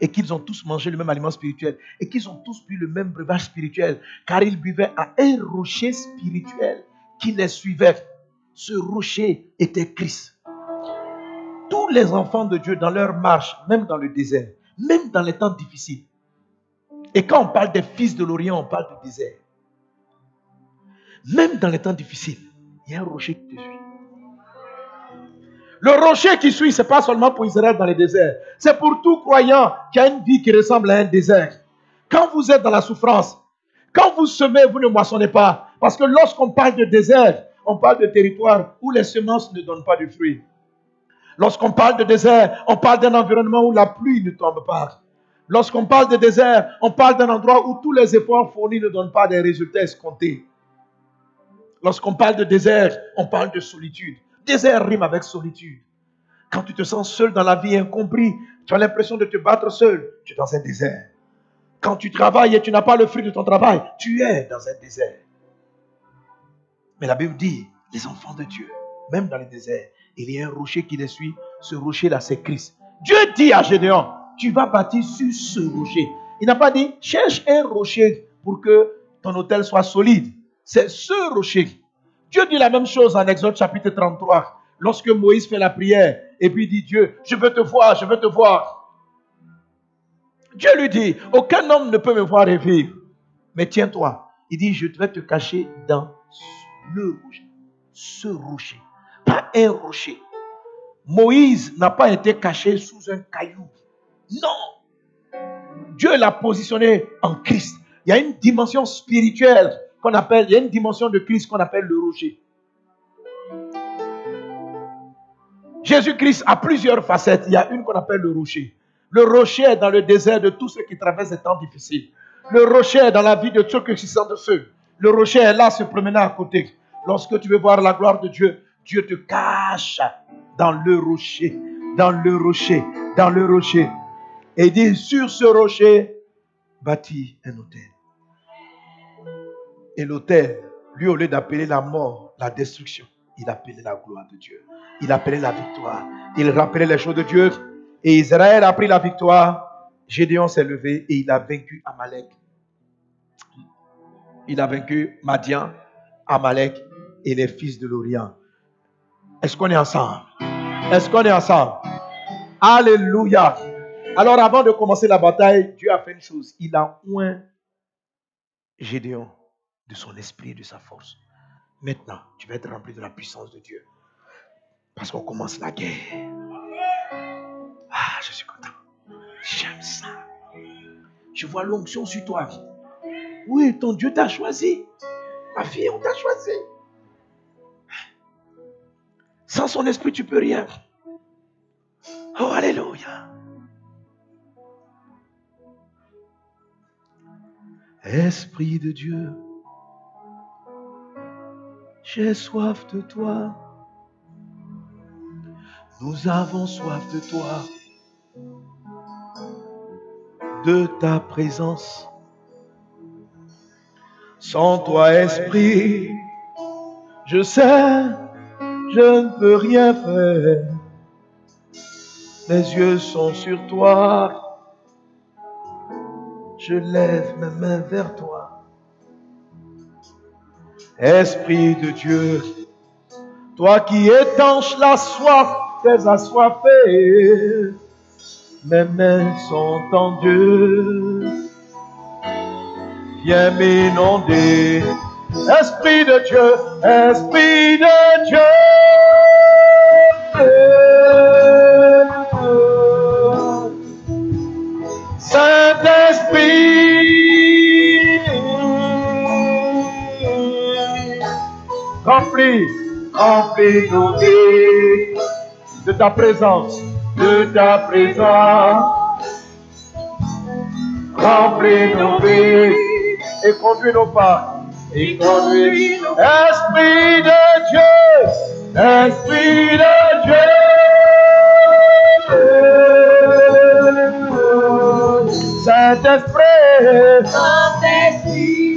et qu'ils ont tous mangé le même aliment spirituel et qu'ils ont tous bu le même breuvage spirituel, car ils buvaient à un rocher spirituel qui les suivait. Ce rocher était Christ. Tous les enfants de Dieu dans leur marche, même dans le désert, même dans les temps difficiles. Et quand on parle des fils de l'Orient, on parle du désert. Même dans les temps difficiles, il y a un rocher qui te suit. Le rocher qui suit, ce n'est pas seulement pour Israël dans le désert. C'est pour tout croyant qui a une vie qui ressemble à un désert. Quand vous êtes dans la souffrance, quand vous semez, vous ne moissonnez pas. Parce que lorsqu'on parle de désert, on parle de territoire où les semences ne donnent pas de fruits. Lorsqu'on parle de désert, on parle d'un environnement où la pluie ne tombe pas. Lorsqu'on parle de désert, on parle d'un endroit où tous les efforts fournis ne donnent pas des résultats escomptés. Lorsqu'on parle de désert, on parle de solitude. Désert rime avec solitude. Quand tu te sens seul dans la vie, incompris, tu as l'impression de te battre seul, tu es dans un désert. Quand tu travailles et tu n'as pas le fruit de ton travail, tu es dans un désert. Mais la Bible dit, les enfants de Dieu, même dans le désert, il y a un rocher qui les suit. Ce rocher-là, c'est Christ. Dieu dit à Gédéon, tu vas bâtir sur ce rocher. Il n'a pas dit, cherche un rocher pour que ton hôtel soit solide. C'est ce rocher. Dieu dit la même chose en Exode chapitre 33. Lorsque Moïse fait la prière et puis dit Dieu, je veux te voir, je veux te voir. Dieu lui dit, aucun homme ne peut me voir et vivre. Mais tiens-toi. Il dit, je vais te cacher dans le rocher. Ce rocher. Pas un rocher. Moïse n'a pas été caché sous un caillou. Non. Dieu l'a positionné en Christ. Il y a une dimension spirituelle qu'on il y a une dimension de Christ qu'on appelle le rocher. Jésus-Christ a plusieurs facettes. Il y a une qu'on appelle le rocher. Le rocher est dans le désert de tous ceux qui traversent des temps difficiles. Le rocher est dans la vie de ceux qui sont de feu. Le rocher est là se promenant à côté. Lorsque tu veux voir la gloire de Dieu, Dieu te cache dans le rocher, dans le rocher, dans le rocher. Et dit, sur ce rocher, bâtit un hôtel. Et l'autel, lui, au lieu d'appeler la mort, la destruction, il appelait la gloire de Dieu. Il appelait la victoire. Il rappelait les choses de Dieu. Et Israël a pris la victoire. Gédéon s'est levé et il a vaincu Amalek. Il a vaincu Madian, Amalek et les fils de l'Orient. Est-ce qu'on est ensemble? Est-ce qu'on est ensemble? Alléluia. Alors avant de commencer la bataille, Dieu a fait une chose. Il a oint Gédéon de son esprit et de sa force. Maintenant, tu vas être rempli de la puissance de Dieu. Parce qu'on commence la guerre. Ah, je suis content. J'aime ça. Je vois l'onction sur toi. Oui, ton Dieu t'a choisi? Ma fille, on t'a choisi. Sans son esprit, tu peux rien. Oh, Alléluia. Esprit de Dieu, j'ai soif de toi. Nous avons soif de toi, de ta présence. Sans toi, Esprit, je sais je ne peux rien faire. Mes yeux sont sur toi. Je lève mes mains vers toi. Esprit de Dieu, toi qui étanches la soif des assoiffés, mes mains sont en Dieu. Viens m'inonder, Esprit de Dieu, Esprit de Dieu. Remplis, remplis nos vies de ta présence, de ta présence. Remplis nos vies et conduis nos pas. Et conduis nos Esprit de Dieu, Esprit de Dieu. Saint-Esprit, Saint-Esprit,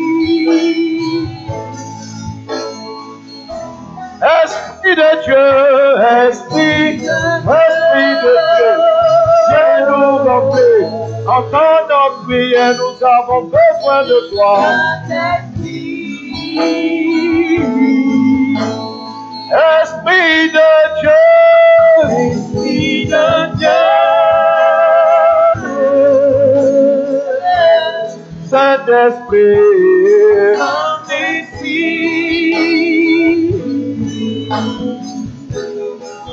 Esprit de Dieu, Esprit, Esprit de Dieu, viens nous remplir, entends notre prière, nous avons besoin de toi. Esprit de Dieu, Esprit de Dieu. Saint-Esprit,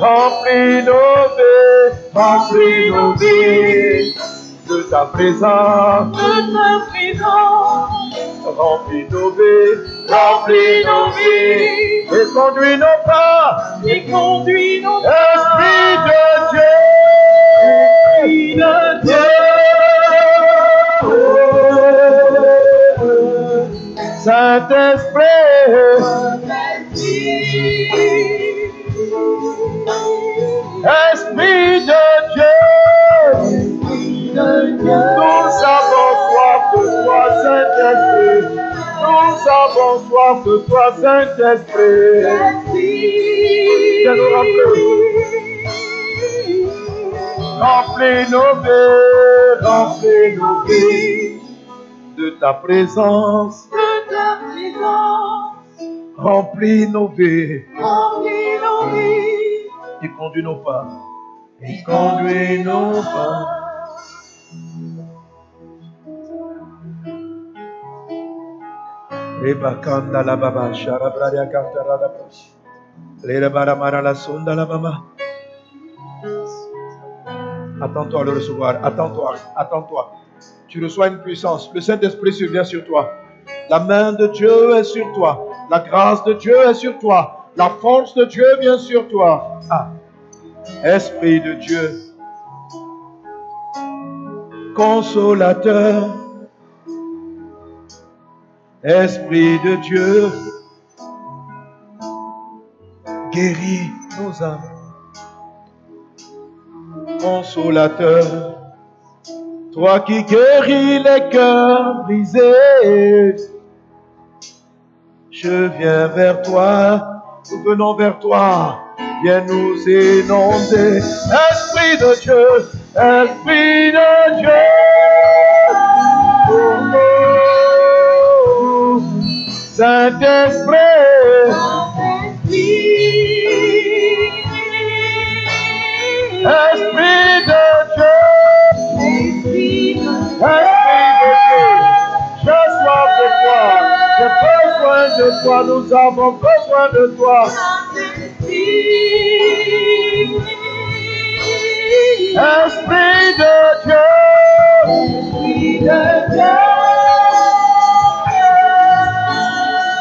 remplis nos vies, remplis nos vies de ta présence, de ta présence, remplis nos vies, remplis nos vies, et conduis nos pas, et conduis nos pas, Esprit de Dieu, Esprit de Dieu. Saint-Esprit, Esprit de Dieu, nous avons soif de toi, Saint-Esprit. Nous avons soif de toi, Saint-Esprit. Viens nous. Remplis nos vies, remplis nos vies de ta présence. De ta présence. Remplis nos vies. Remplis nos vies. Et conduis nos pas. Et conduis nos pas. Rebakanda la baba, sharabradia kantara la bros. Lera baramara la sonda la mama. Attends-toi à le recevoir. Attends-toi. Attends-toi. Tu reçois une puissance. Le Saint-Esprit survient sur toi. La main de Dieu est sur toi. La grâce de Dieu est sur toi. La force de Dieu vient sur toi. Ah. Esprit de Dieu. Consolateur. Esprit de Dieu. Guéris nos âmes consolateur. Toi qui guéris les cœurs brisés, je viens vers toi, nous venons vers toi, viens nous inonder. Esprit de Dieu, Esprit de Dieu. Saint-Esprit. Esprit de Dieu. Esprit de Dieu. De toi. Nous avons besoin de toi. Esprit de Dieu. Esprit de Dieu.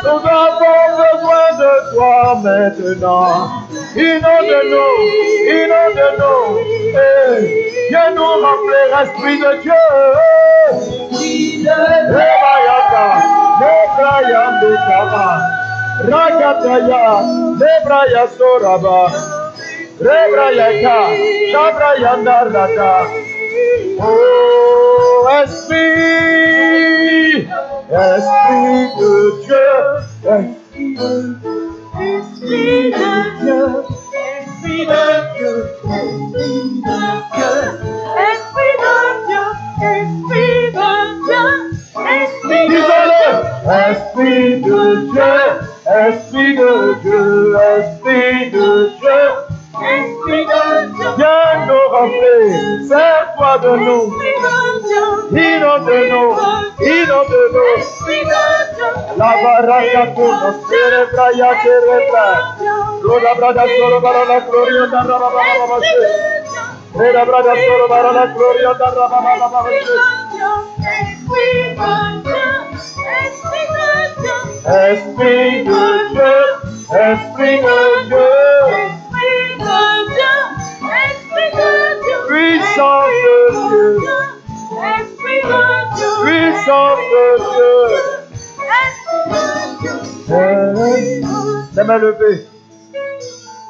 Nous avons besoin de toi maintenant. Inonde-nous, inonde-nous. Viens nous remplir, Esprit de Dieu. Rebayaka, Kama, Rakataya, Nebraya Soraba, Rebrayaka, Shabrayanda Rada. Oh, Esprit, Esprit de. Esprit de Dieu. Esprit de Dieu, Esprit de Dieu, Esprit de Dieu, Esprit de Dieu, Esprit de Dieu, Esprit de Dieu, Esprit de Dieu, Esprit de Dieu, Esprit de Dieu, viens nous remplir, sers-toi de nous, inonde-nous, inonde-nous, la baraka tuno, cerebra ya cerebra, Lola brada soro barana gloria da brada soro barana gloria da raba baba baba she, Esprit de Dieu, Esprit de Dieu, Esprit de Dieu, Esprit de Dieu, Esprit de Dieu, puissant de Dieu, Esprit de Dieu, puissant de Dieu. La main levée.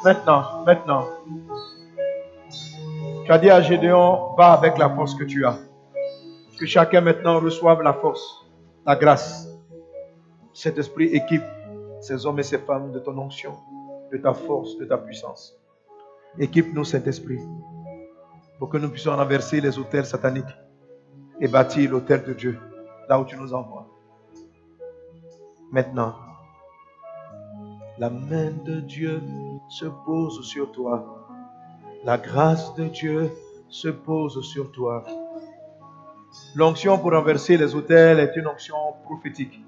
Maintenant, maintenant. Tu as dit à Gédéon, va avec la force que tu as. Que chacun maintenant reçoive la force, la grâce. Cet esprit équipe ces hommes et ces femmes de ton onction, de ta force, de ta puissance. Équipe-nous, Saint-Esprit, pour que nous puissions renverser les hôtels sataniques et bâtir l'hôtel de Dieu, là où tu nous envoies. Maintenant, la main de Dieu se pose sur toi. La grâce de Dieu se pose sur toi. L'onction pour renverser les hôtels est une onction prophétique.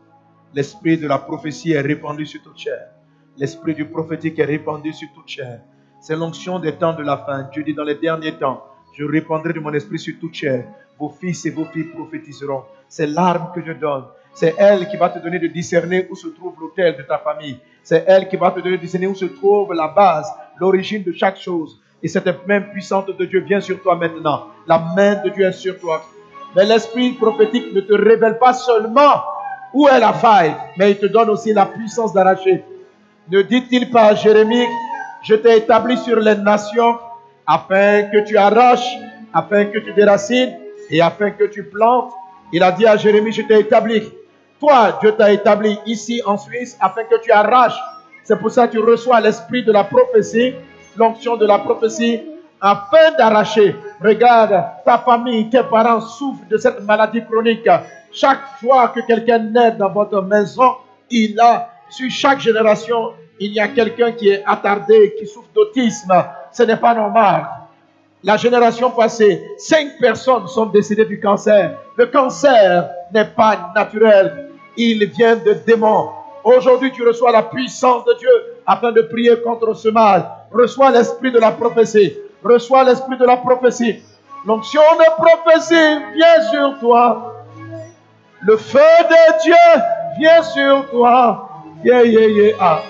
L'esprit de la prophétie est répandu sur toute chair. L'esprit du prophétique est répandu sur toute chair. C'est l'onction des temps de la fin. Dieu dit dans les derniers temps, je répandrai de mon esprit sur toute chair. Vos fils et vos filles prophétiseront. C'est l'arme que je donne. C'est elle qui va te donner de discerner où se trouve l'autel de ta famille. C'est elle qui va te donner de discerner où se trouve la base, l'origine de chaque chose. Et cette même puissante de Dieu vient sur toi maintenant. La main de Dieu est sur toi. Mais l'esprit prophétique ne te révèle pas seulement où est la faille, mais il te donne aussi la puissance d'arracher. Ne dit-il pas à Jérémie, je t'ai établi sur les nations afin que tu arraches, afin que tu déracines et afin que tu plantes. Il a dit à Jérémie, je t'ai établi. Toi, Dieu t'a établi ici en Suisse afin que tu arraches. C'est pour ça que tu reçois l'esprit de la prophétie, l'onction de la prophétie, afin d'arracher. Regarde, ta famille, tes parents souffrent de cette maladie chronique. Chaque fois que quelqu'un naît dans votre maison, il a, sur chaque génération, il y a quelqu'un qui est attardé, qui souffre d'autisme. Ce n'est pas normal. La génération passée, cinq personnes sont décédées du cancer. Le cancer n'est pas naturel. Il vient de démons. Aujourd'hui, tu reçois la puissance de Dieu afin de prier contre ce mal. Reçois l'esprit de la prophétie. Reçois l'esprit de la prophétie. L'onction de prophétie vient sur toi. Le feu de Dieu vient sur toi. Yeah, yeah, yeah. Ah,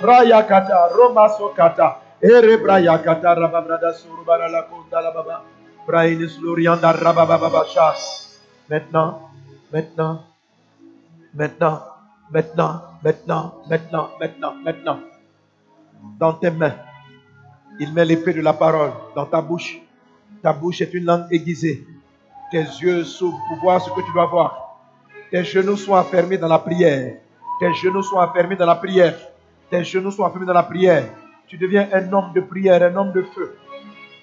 kata, Roma kata. Ere braya kata rababrada surubara la kunda la baba. Brainis Maintenant, maintenant, maintenant, maintenant, maintenant, maintenant, maintenant, maintenant. Dans tes mains, il met l'épée de la parole dans ta bouche. Ta bouche est une langue aiguisée. Tes yeux s'ouvrent pour voir ce que tu dois voir. Tes genoux sont affermés dans la prière. Tes genoux sont affermés dans la prière. Tes genoux sont affermés dans la prière. Tu deviens un homme de prière, un homme de feu.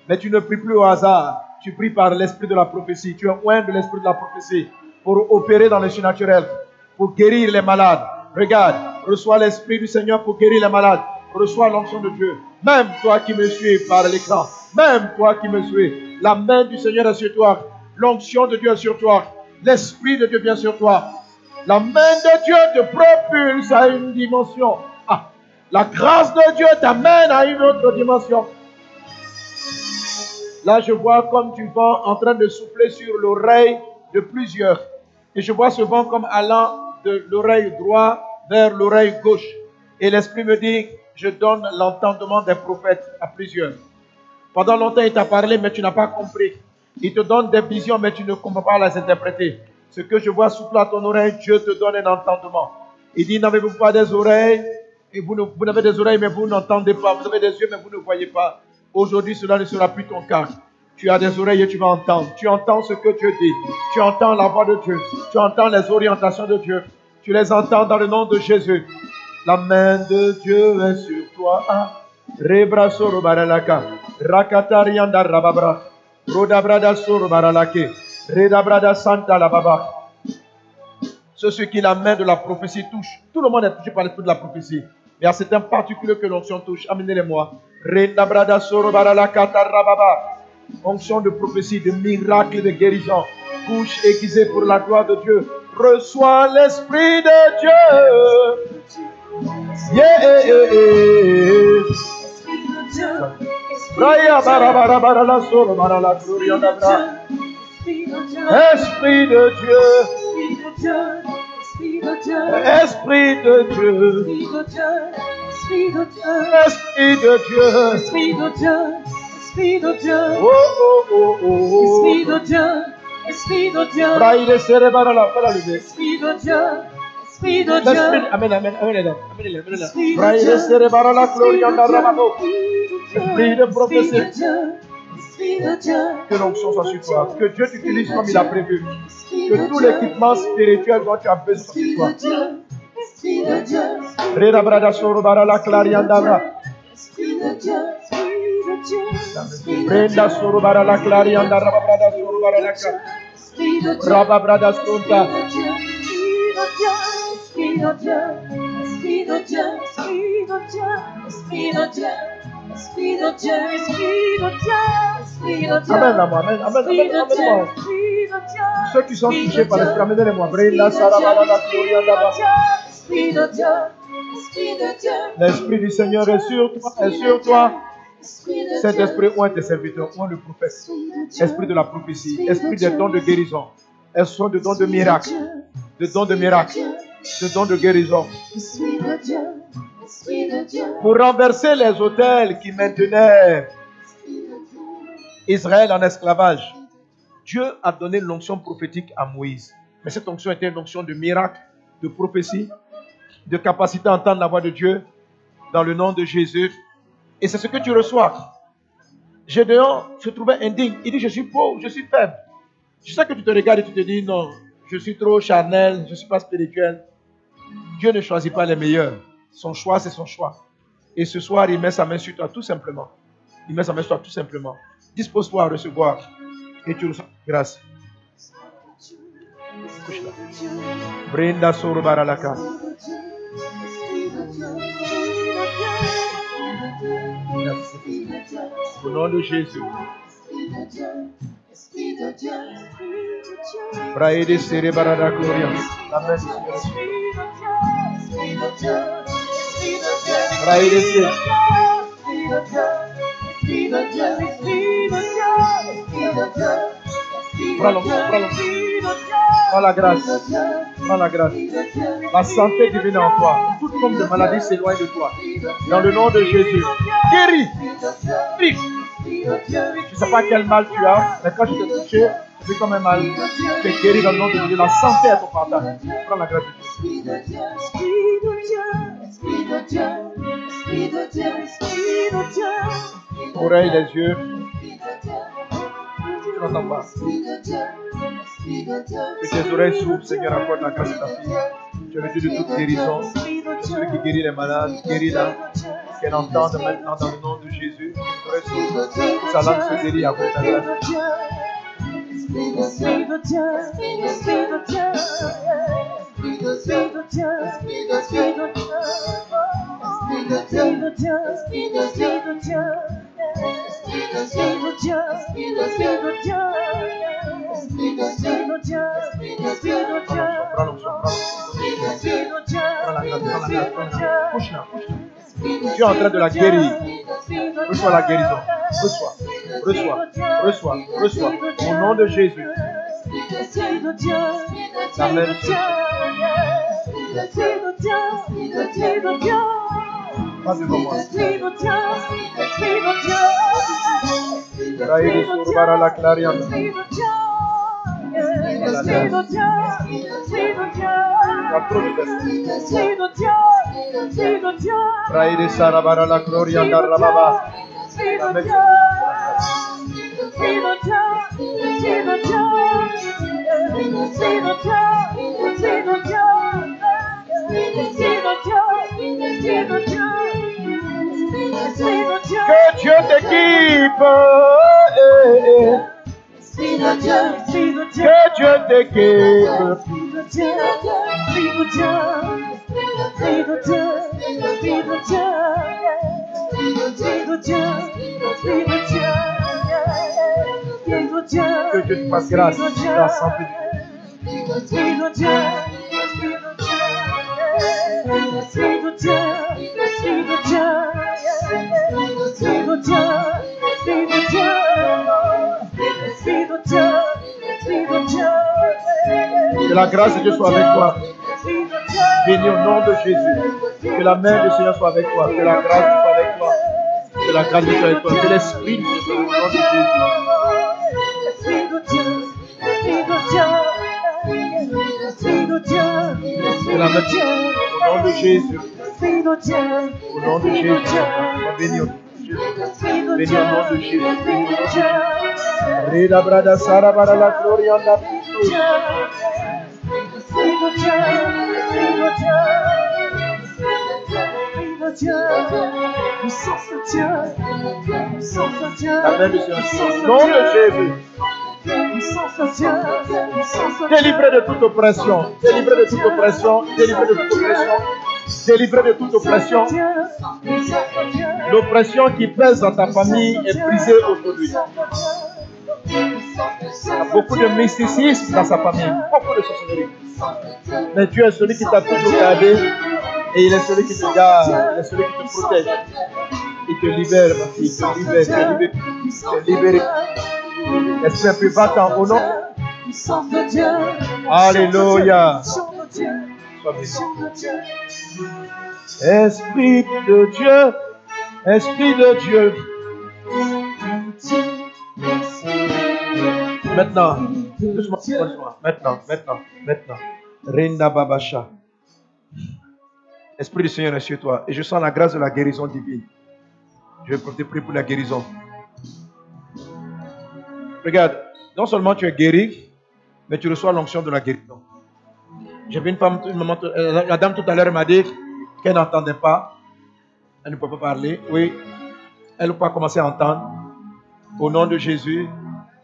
Mais tu ne pries plus au hasard. Tu pries par l'esprit de la prophétie. Tu es loin de l'esprit de la prophétie pour opérer dans le surnaturel, pour guérir les malades. Regarde, reçois l'esprit du Seigneur pour guérir les malades. Reçois l'onction de Dieu. Même toi qui me suis par l'écran, même toi qui me suis, la main du Seigneur est sur toi. L'onction de Dieu est sur toi. L'esprit de Dieu vient sur toi. La main de Dieu te propulse à une dimension. Ah, la grâce de Dieu t'amène à une autre dimension. Là, je vois comme tu vas en train de souffler sur l'oreille de plusieurs. Et je vois ce vent comme allant de l'oreille droite vers l'oreille gauche. Et l'Esprit me dit, je donne l'entendement des prophètes à plusieurs. Pendant longtemps, il t'a parlé, mais tu n'as pas compris. Il te donne des visions, mais tu ne comprends pas les interpréter. Ce que je vois souffler à ton oreille, Dieu te donne un entendement. Il dit, n'avez-vous pas des oreilles? Et vous, vous n'avez des oreilles, mais vous n'entendez pas. Vous avez des yeux, mais vous ne voyez pas. Aujourd'hui, cela ne sera plus ton cas. Tu as des oreilles et tu vas entendre. Tu entends ce que Dieu dit. Tu entends la voix de Dieu. Tu entends les orientations de Dieu. Tu les entends dans le nom de Jésus. La main de Dieu est sur toi. Rebra. Rakatarianda rababra. Roda brada soro baralake. Reda brada santa la baba. C'est ce qui la main de la prophétie touche. Tout le monde est touché par l'esprit de la prophétie. Mais à un particulier que l'onction touche. Amenez-les-moi. Reda brada soro baralaka tarababa. Onction de prophétie, de miracle, de guérison. Couche aiguisée pour la gloire de Dieu. Reçois l'Esprit de Dieu. Yeah. Raya bara bara bara la solo bara la gloria da bra. Esprit de Dieu. Esprit de Dieu. Esprit de Dieu. Esprit de Dieu. Esprit de Dieu. Oh, oh, oh, oh. Esprit de Dieu. Esprit de Dieu. Esprit de Dieu. Esprit de L'esprit, Dieu. amen, amen, amen. Esprit de de prophétie. de de. Que l'onction soit sur toi. Que Dieu t'utilise comme il a prévu. Que de tout l'équipement spirituel dont tu as besoin soit sur toi. de. Esprit de Dieu. Esprit de Dieu. De de Brenda Dieu. soro bara la clariandara brada soro bara la Esprit de Dieu, Esprit de Dieu, Esprit de Dieu, Esprit de Dieu, Esprit de Dieu, Esprit de Dieu, Esprit de Dieu, Amen, amen, amen, amen, amen, Ceux qui sont touchés par l'esprit, amenez-les-moi. Brenda sara bara la. Esprit de Dieu, Esprit de Dieu, L'esprit du Seigneur est sur toi, est sur toi. Esprit de Cet Dieu, esprit, oint tes serviteurs, oint le prophète. Esprit de Dieu, Esprit de la prophétie, esprit des dons de guérison, esprit de dons de miracles, de dons de miracles, de dons de guérison. Esprit de Dieu, Esprit de Dieu, Pour renverser les hôtels qui maintenaient. Israël en esclavage, Dieu a donné l'onction prophétique à Moïse. Mais cette onction était une onction de miracle, de prophétie, de capacité à entendre la voix de Dieu dans le nom de Jésus. Et c'est ce que tu reçois. Gédéon se trouvait indigne. Il dit, je suis pauvre, je suis faible. Je sais que tu te regardes et tu te dis, non, je suis trop charnel, je ne suis pas spirituel. Dieu ne choisit pas les meilleurs. Son choix, c'est son choix. Et ce soir, il met sa main sur toi, tout simplement. Il met sa main sur toi, tout simplement. Dispose-toi à recevoir. Et tu reçois grâce. Couche là. Brinda suru baralaka. Merci. Nom de Jésus. Braide sere barada gloria. La main du Seigneur. Braide sere. Prends l'onction, prends l'onction. Prends la grâce. Prends la grâce. La santé divine en toi. Toute forme de maladie s'éloigne de toi. Dans le nom de Jésus. Guéris. Prie. Je ne sais pas quel mal tu as, mais quand je t'ai touché, c'est comme un mal. Tu es guéri dans le nom de Jésus. La santé est ton partage. Prends la grâce de Dieu. Oreilles, les yeux. Tu n'entends pas. Que tes oreilles s'ouvrent, Seigneur, accorde la grâce de ta fille. Je veux dire de toute guérison. Celui qui guérit les malades, guérit là. Qu'elle entende maintenant dans le nom de Jésus. Sa langue se guérit de ta grâce. Tu es en train de la guérir. Reçois la guérison. Reçois, reçois, reçois, reçois. Au nom de Jésus. La main de. Pas devant moi. Raïdi surbara la clarianda. Tu as trop de personnes. Raïdi sarabara la glorianda rababa. La main de Que Dieu t'équipe. eh, eh. Que Dieu t'équipe. Que Dieu te guérit. Que Dieu te fasse grâce da santé de Dieu. Espírito de Espírito de Espírito de Espírito de Que la grâce de Dieu soit avec toi. Béni au nom de Jésus. Que la main du Seigneur soit avec toi. Que la grâce soit avec toi. Que la grâce soit avec toi. Que l'Esprit de Dieu soit au nom de Jésus. Que la main au nom de Jésus. Au nom de Jésus. Béni au nom de Jésus. Béni au nom de Jésus. Reda brada sara la gloria de. Délivré de toute oppression. Délivré de toute oppression. Délivré de toute oppression. Délivré de toute oppression. L'oppression qui pèse dans ta famille est brisée aujourd'hui. Il y a beaucoup de mysticisme dans sa famille, beaucoup de sorcellerie. Mais Dieu est celui qui t'a toujours gardé et il est celui qui te garde, il est celui qui te protège. Il te libère, ma fille, il te libère, il te libère, il te libère. Esprit impur, va-t'en au nom. Alléluia. Esprit de Dieu, Esprit de Dieu. Maintenant, doucement, doucement. Maintenant, maintenant, maintenant. Rinda Babasha. Esprit du Seigneur est sur toi. Et je sens la grâce de la guérison divine. Je vais te prier pour la guérison. Regarde, non seulement tu es guéri, mais tu reçois l'onction de la guérison. J'ai vu une femme, une euh, la dame tout à l'heure m'a dit qu'elle n'entendait pas. Elle ne peut pas parler. Oui, elle peut pas commencer à entendre. Au nom de Jésus,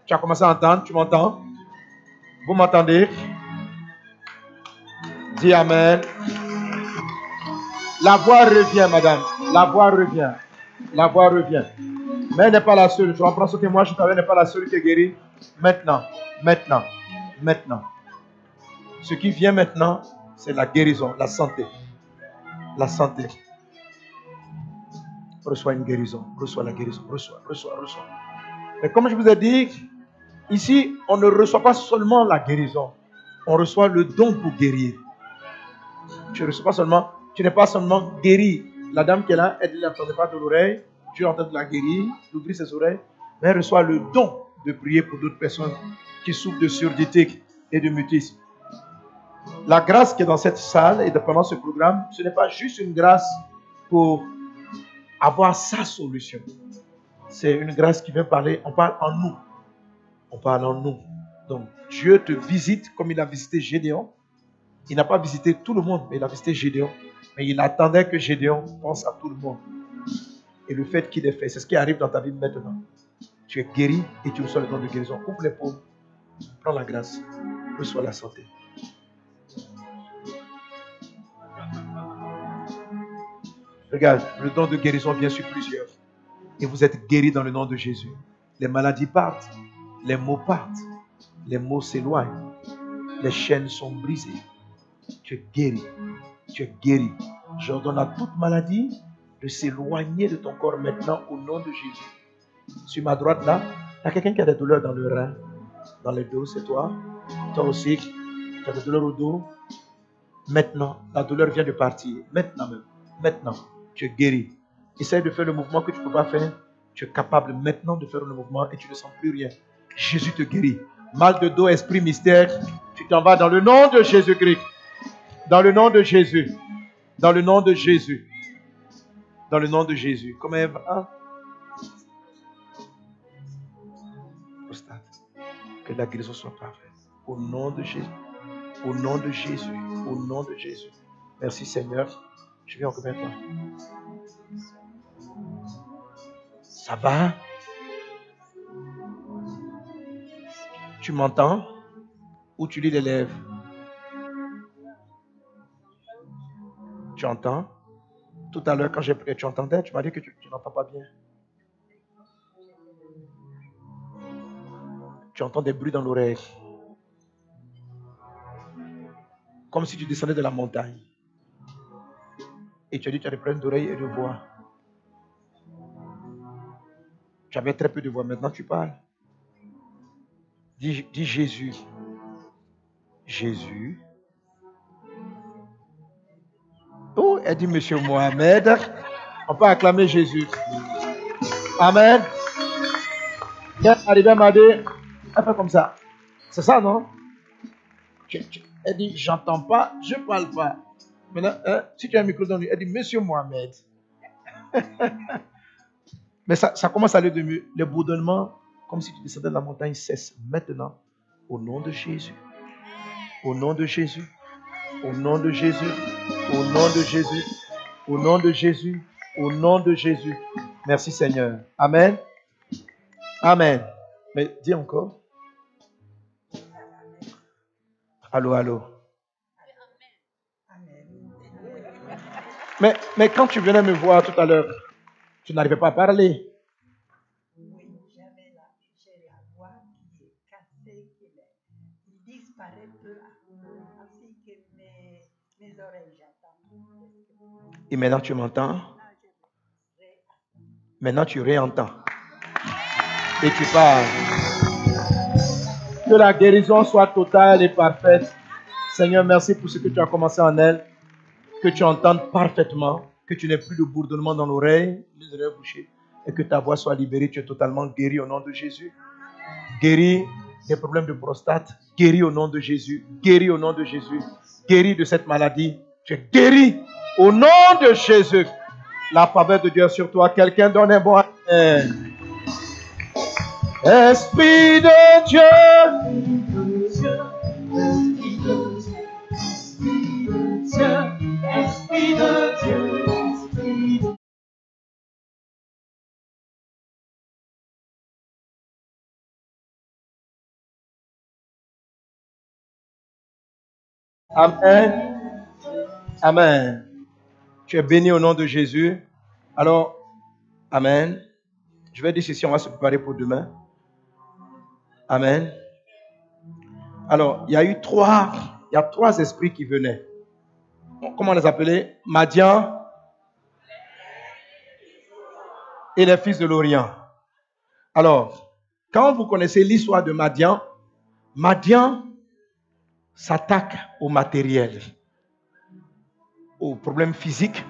tu as commencé à entendre, tu m'entends? Vous m'entendez? Dis Amen. La voix revient, madame. La voix revient. La voix revient. Mais elle n'est pas la seule. Tu reprends ce moi je t'avais n'est pas la seule qui est guérie. Maintenant, maintenant, maintenant. Ce qui vient maintenant, c'est la guérison, la santé. La santé. Reçois une guérison. Reçois la guérison. Reçois, reçois, reçois. Mais comme je vous ai dit, ici, on ne reçoit pas seulement la guérison. On reçoit le don pour guérir. Tu ne reçois pas seulement, tu n'es pas seulement guéri. La dame qui est là, elle n'entendait pas de l'oreille. Tu es en train de la guérir, d'ouvrir ses oreilles. Mais elle reçoit le don de prier pour d'autres personnes qui souffrent de surdité et de mutisme. La grâce qui est dans cette salle et pendant ce programme, ce n'est pas juste une grâce pour avoir sa solution. C'est une grâce qui vient parler, on parle en nous. On parle en nous. Donc Dieu te visite comme il a visité Gédéon. Il n'a pas visité tout le monde, mais il a visité Gédéon. Mais il attendait que Gédéon pense à tout le monde. Et le fait qu'il ait fait, c'est ce qui arrive dans ta vie maintenant. Tu es guéri et tu reçois le don de guérison. Ouvre les paumes. Prends la grâce. Reçois la santé. Regarde, le don de guérison vient sur plusieurs. Et vous êtes guéris dans le nom de Jésus. Les maladies partent. Les maux partent. Les maux s'éloignent. Les chaînes sont brisées. Tu es guéri. Tu es guéri. J'ordonne à toute maladie de s'éloigner de ton corps maintenant au nom de Jésus. Sur ma droite là, il y a quelqu'un qui a des douleurs dans le rein, dans le dos, c'est toi. Toi aussi, tu as des douleurs au dos. Maintenant, la douleur vient de partir. Maintenant même. Maintenant, tu es guéri. Essaye de faire le mouvement que tu ne peux pas faire. Tu es capable maintenant de faire le mouvement et tu ne sens plus rien. Jésus te guérit. Mal de dos, esprit mystère, tu t'en vas dans le nom de Jésus-Christ. Dans le nom de Jésus. Dans le nom de Jésus. Dans le nom de Jésus. Comment elle va Que la guérison soit parfaite. Au nom de Jésus. Au nom de Jésus. Au nom de Jésus. Merci Seigneur. Je viens en combien Ça va? Tu m'entends? Ou tu lis les lèvres? Tu entends? Tout à l'heure, quand j'ai prié, tu entendais? Tu m'as dit que tu, n'entends pas bien. Tu entends des bruits dans l'oreille. Comme si tu descendais de la montagne. Et tu as dit tu as des problèmes d'oreille et de voix. Tu avais très peu de voix, maintenant tu parles. Dis, dis Jésus. Jésus. Oh, elle dit Monsieur Mohamed. On peut acclamer Jésus. Amen. Quand arrivé à elle fait comme ça. C'est ça, non? Elle dit, j'entends pas, je parle pas. Maintenant, hein, si tu as un micro dans lui, elle dit, Monsieur Mohamed. Mais ça, ça, commence à aller de mieux. Le bourdonnement, comme si tu descendais de la montagne, cesse maintenant. Au nom de Jésus. Au nom de Jésus. Au nom de Jésus. Au nom de Jésus. Au nom de Jésus. Au nom de Jésus. Merci Seigneur. Amen. Amen. Mais dis encore. Allô, allô. Mais, mais quand tu venais me voir tout à l'heure, tu n'arrivais pas à parler. Et maintenant tu m'entends? Maintenant tu réentends. Et tu parles. Que la guérison soit totale et parfaite. Seigneur, merci pour ce que tu as commencé en elle que tu entendes parfaitement, que tu n'aies plus de bourdonnement dans l'oreille, les oreilles bouchées, et que ta voix soit libérée. Tu es totalement guéri au nom de Jésus. Guéri des problèmes de prostate, guéri au nom de Jésus, guéri au nom de Jésus, guéri de cette maladie. Tu es guéri au nom de Jésus. La faveur de Dieu sur toi. Quelqu'un donne un bon Amen. Esprit de Dieu. Amen. Amen. Tu es béni au nom de Jésus. Alors, Amen. Je vais dire ceci, on va se préparer pour demain. Amen. Alors, il y a eu trois, il y a trois esprits qui venaient. Comment les appelait? Madian et les fils de l'Orient. Alors, quand vous connaissez l'histoire de Madian, Madian s'attaque au matériel, aux problèmes physiques.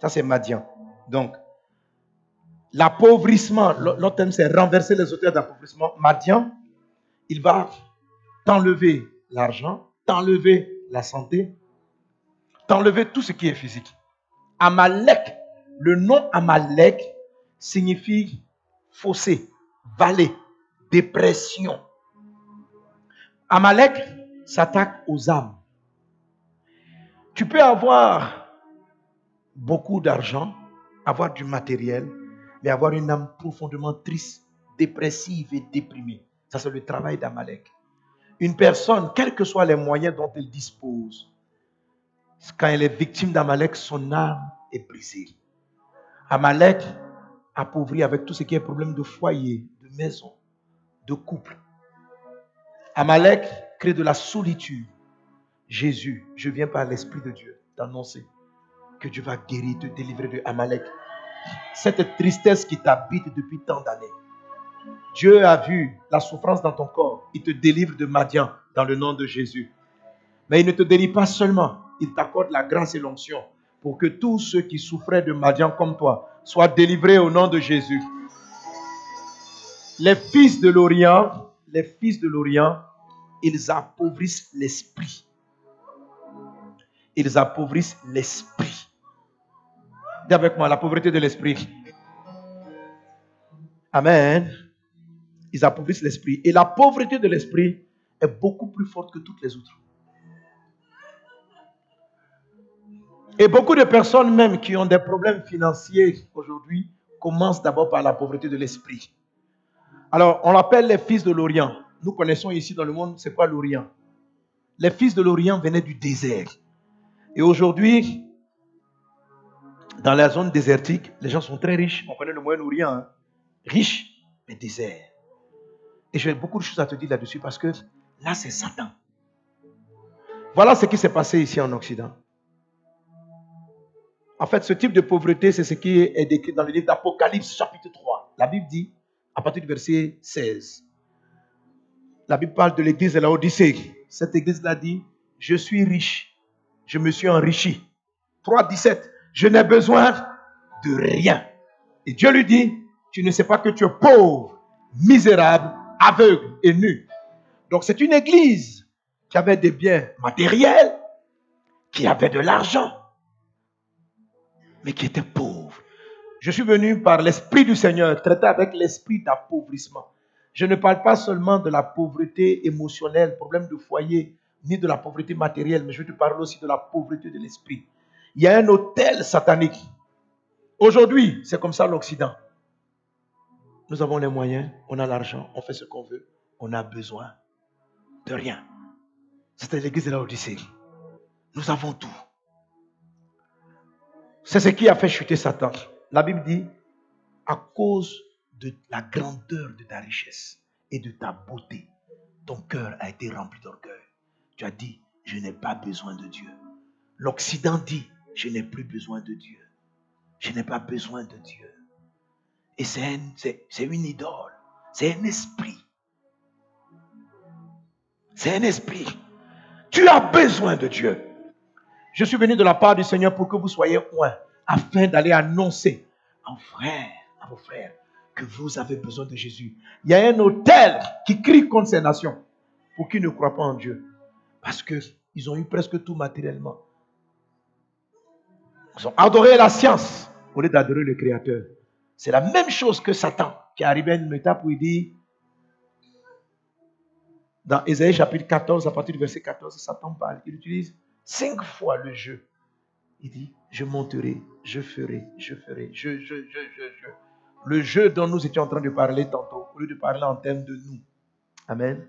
Ça, c'est Madian. Donc, l'appauvrissement, l'autre thème, c'est renverser les auteurs d'appauvrissement. Madian, il va t'enlever l'argent, t'enlever la santé, t'enlever tout ce qui est physique. Amalek, le nom Amalek signifie fossé, vallée, dépression. Amalek s'attaque aux âmes. Tu peux avoir beaucoup d'argent, avoir du matériel, mais avoir une âme profondément triste, dépressive et déprimée. Ça, c'est le travail d'Amalek. Une personne, quels que soient les moyens dont elle dispose, quand elle est victime d'Amalek, son âme est brisée. Amalek appauvri avec tout ce qui est problème de foyer, de maison, de couple. Amalek crée de la solitude. Jésus, je viens par l'Esprit de Dieu t'annoncer que Dieu va guérir, te délivrer de Amalek. Cette tristesse qui t'habite depuis tant d'années. Dieu a vu la souffrance dans ton corps. Il te délivre de Madian dans le nom de Jésus. Mais il ne te délivre pas seulement. Il t'accorde la grâce et l'onction pour que tous ceux qui souffraient de Madian comme toi soient délivrés au nom de Jésus. Les fils de l'Orient, les fils de l'Orient, ils appauvrissent l'esprit. Ils appauvrissent l'esprit. Dis avec moi, la pauvreté de l'esprit. Amen. Ils appauvrissent l'esprit. Et la pauvreté de l'esprit est beaucoup plus forte que toutes les autres. Et beaucoup de personnes même qui ont des problèmes financiers aujourd'hui commencent d'abord par la pauvreté de l'esprit. Alors, on l'appelle les fils de l'Orient. Nous connaissons ici dans le monde, c'est quoi l'Orient? Les fils de l'Orient venaient du désert. Et aujourd'hui, dans la zone désertique, les gens sont très riches. On connaît le Moyen-Orient. Hein? Riche, mais désert. Et j'ai beaucoup de choses à te dire là-dessus parce que là, c'est Satan. Voilà ce qui s'est passé ici en Occident. En fait, ce type de pauvreté, c'est ce qui est décrit dans le livre d'Apocalypse chapitre 3. La Bible dit, à partir du verset 16, la Bible parle de l'église de la Odyssée. Cette église-là dit, je suis riche, je me suis enrichi. 3, 17, je n'ai besoin de rien. Et Dieu lui dit, tu ne sais pas que tu es pauvre, misérable, aveugle et nu. Donc c'est une église qui avait des biens matériels, qui avait de l'argent, mais qui était pauvre. Je suis venu par l'Esprit du Seigneur traiter avec l'esprit d'appauvrissement. Je ne parle pas seulement de la pauvreté émotionnelle, problème de foyer, ni de la pauvreté matérielle, mais je te parle aussi de la pauvreté de l'esprit. Il y a un hôtel satanique. Aujourd'hui, c'est comme ça l'Occident. Nous avons les moyens, on a l'argent, on fait ce qu'on veut, on a besoin de rien. C'était l'église de la Odyssée. Nous avons tout. C'est ce qui a fait chuter Satan. La Bible dit, à cause de la grandeur de ta richesse et de ta beauté, ton cœur a été rempli d'orgueil. Tu as dit, je n'ai pas besoin de Dieu. L'Occident dit, je n'ai plus besoin de Dieu. Je n'ai pas besoin de Dieu. Et c'est une idole. C'est un esprit. C'est un esprit. Tu as besoin de Dieu. Je suis venu de la part du Seigneur pour que vous soyez loin, afin d'aller annoncer à vos frères, à vos frères, que vous avez besoin de Jésus. Il y a un hôtel qui crie contre ces nations pour qu'ils ne croient pas en Dieu. Parce qu'ils ont eu presque tout matériellement. Ils ont adoré la science au lieu d'adorer le Créateur. C'est la même chose que Satan qui est arrivé à une étape où il dit, dans Ésaïe chapitre 14, à partir du verset 14, Satan parle. Il utilise cinq fois le jeu. Il dit, je monterai, je ferai, je ferai, je, je, je, je, je. Le jeu dont nous étions en train de parler tantôt, au lieu de parler en termes de nous. Amen.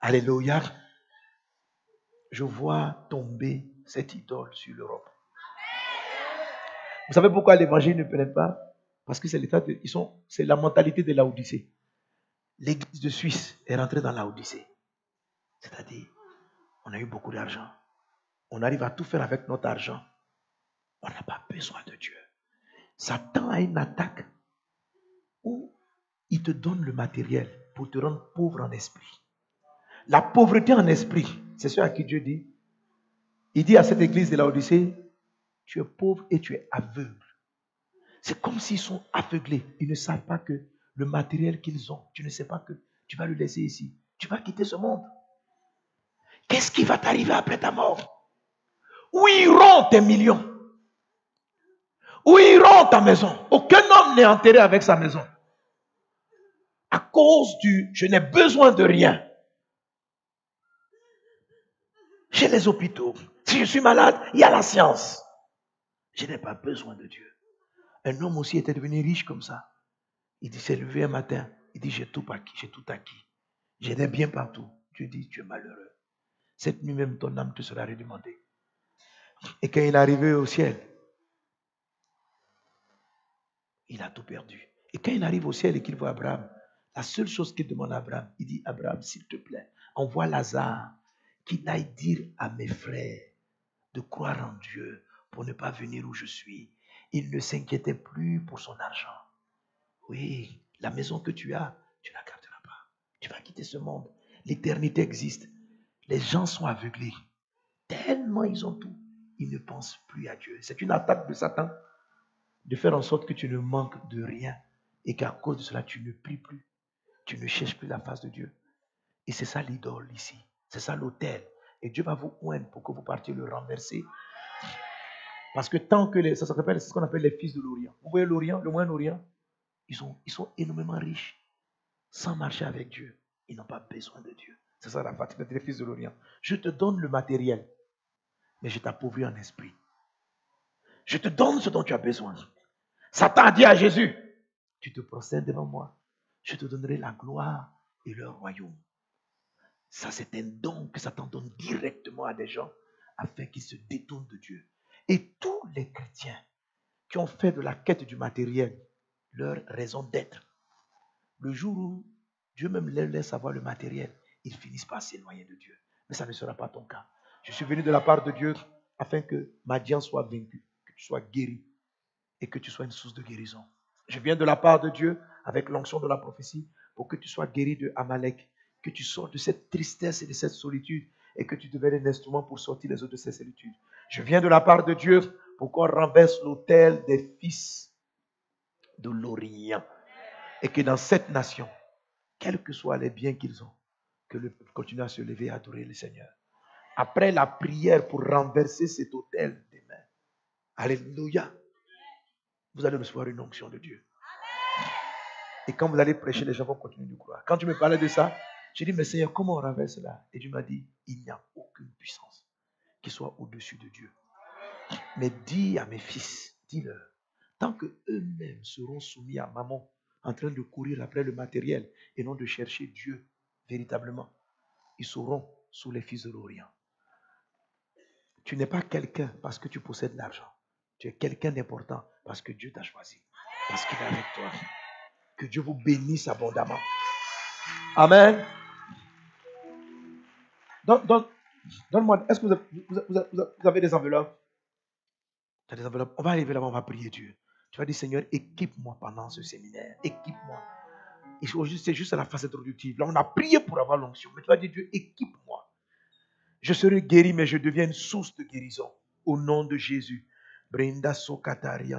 Alléluia. Je vois tomber cette idole sur l'Europe. Vous savez pourquoi l'évangile ne pénètre pas? Parce que c'est l'état de, ils sont, c'est la mentalité de la Odyssée. L'église de Suisse est rentrée dans la Odyssée. C'est-à-dire, on a eu beaucoup d'argent. On arrive à tout faire avec notre argent. On n'a pas besoin de Dieu. Satan a une attaque où il te donne le matériel pour te rendre pauvre en esprit. La pauvreté en esprit, c'est ce à qui Dieu dit. Il dit à cette église de la Odyssée, tu es pauvre et tu es aveugle. C'est comme s'ils sont aveuglés. Ils ne savent pas que le matériel qu'ils ont, tu ne sais pas que tu vas le laisser ici. Tu vas quitter ce monde. Qu'est-ce qui va t'arriver après ta mort? Où iront tes millions? Où iront ta maison Aucun homme n'est enterré avec sa maison. À cause du je n'ai besoin de rien. J'ai les hôpitaux. Si je suis malade, il y a la science. Je n'ai pas besoin de Dieu. Un homme aussi était devenu riche comme ça. Il dit, s'est levé un matin. Il dit, j'ai tout acquis, j'ai tout acquis. J'ai des biens partout. Dieu dit, tu es malheureux. Cette nuit même, ton âme te sera redemandée. Et quand il est arrivé au ciel, il a tout perdu. Et quand il arrive au ciel et qu'il voit Abraham, la seule chose qu'il demande à Abraham, il dit, Abraham, s'il te plaît, envoie Lazare qu'il aille dire à mes frères de croire en Dieu pour ne pas venir où je suis. Il ne s'inquiétait plus pour son argent. Oui, la maison que tu as, tu ne la garderas pas. Tu vas quitter ce monde. L'éternité existe. Les gens sont aveuglés. Tellement ils ont tout. Ils ne pensent plus à Dieu. C'est une attaque de Satan de faire en sorte que tu ne manques de rien et qu'à cause de cela, tu ne pries plus. Tu ne cherches plus la face de Dieu. Et c'est ça l'idole ici. C'est ça l'autel. Et Dieu va vous oindre pour que vous partiez le renverser. Parce que tant que les, ça s'appelle, c'est ce qu'on appelle les fils de l'Orient. Vous voyez l'Orient, le Moyen-Orient, ils sont, ils sont énormément riches. Sans marcher avec Dieu, ils n'ont pas besoin de Dieu. C'est ça la fatigue des fils de l'Orient. Je te donne le matériel, mais je t'appauvris en esprit. Je te donne ce dont tu as besoin. Satan a dit à Jésus, tu te procèdes devant moi, je te donnerai la gloire et le royaume. Ça, c'est un don que Satan donne directement à des gens afin qu'ils se détournent de Dieu. Et tous les chrétiens qui ont fait de la quête du matériel leur raison d'être, le jour où Dieu même leur laisse avoir le matériel, ils finissent par s'éloigner de Dieu. Mais ça ne sera pas ton cas. Je suis venu de la part de Dieu afin que Madian soit vaincu, que sois guéri et que tu sois une source de guérison. Je viens de la part de Dieu avec l'onction de la prophétie pour que tu sois guéri de Amalek que tu sors de cette tristesse et de cette solitude et que tu deviennes un instrument pour sortir les autres de cette solitude. Je viens de la part de Dieu pour qu'on renverse l'autel des fils de l'Orient et que dans cette nation, quels que soient les biens qu'ils ont, que le peuple continue à se lever et à adorer le Seigneur. Après la prière pour renverser cet autel Alléluia, vous allez recevoir une onction de Dieu. Et quand vous allez prêcher, les gens vont continuer de croire. Quand tu me parlais de ça, j'ai dit, mais Seigneur, comment on renverse cela? Et Dieu m'a dit, il n'y a aucune puissance qui soit au-dessus de Dieu. Mais dis à mes fils, dis-leur, tant que eux-mêmes seront soumis à maman, en train de courir après le matériel et non de chercher Dieu véritablement, ils seront sous les fils de l'Orient. Tu n'es pas quelqu'un parce que tu possèdes l'argent. Tu es quelqu'un d'important parce que Dieu t'a choisi, parce qu'il est avec toi. Que Dieu vous bénisse abondamment. Amen. Donne-moi, est-ce que vous avez, des enveloppes? Tu as des enveloppes On va arriver là-bas, on va prier Dieu. Tu vas dire, Seigneur, équipe-moi pendant ce séminaire. Équipe-moi. C'est juste la phase introductive. Là, on a prié pour avoir l'onction. Mais tu vas dire, Dieu, équipe-moi. Je serai guéri, mais je deviens une source de guérison. Au nom de Jésus. Brenda Sokatari,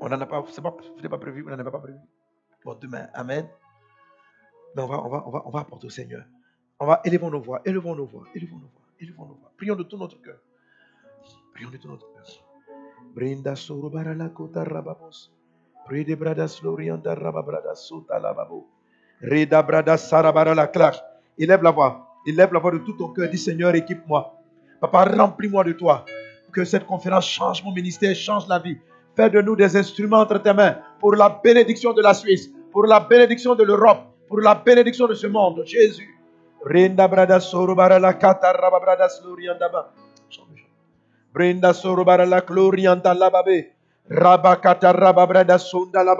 On n'en a pas, c'est pas, pas prévu, on n'en a pas prévu. Bon, demain, Amen. Mais on va, on va, on va, on va apporter au Seigneur. On va élevons nos voix, élevons nos voix, élevons nos voix, élevons nos voix. Prions de tout notre cœur. Prions de tout notre cœur. Brinda soro barala kota rababos. Prede brada slorianta rababrada sota lababo. Reda brada sarabarala clash. Élève la voix. Élève la voix de tout ton cœur. Dis Seigneur, équipe-moi. Papa, remplis-moi de toi. Que cette conférence change mon ministère, change la vie. Fais de nous des instruments entre tes mains pour la bénédiction de la Suisse, pour la bénédiction de l'Europe, pour la bénédiction de ce monde. Jésus. Rinda brada la kata raba brada la la babe. Raba kata raba brada sonda la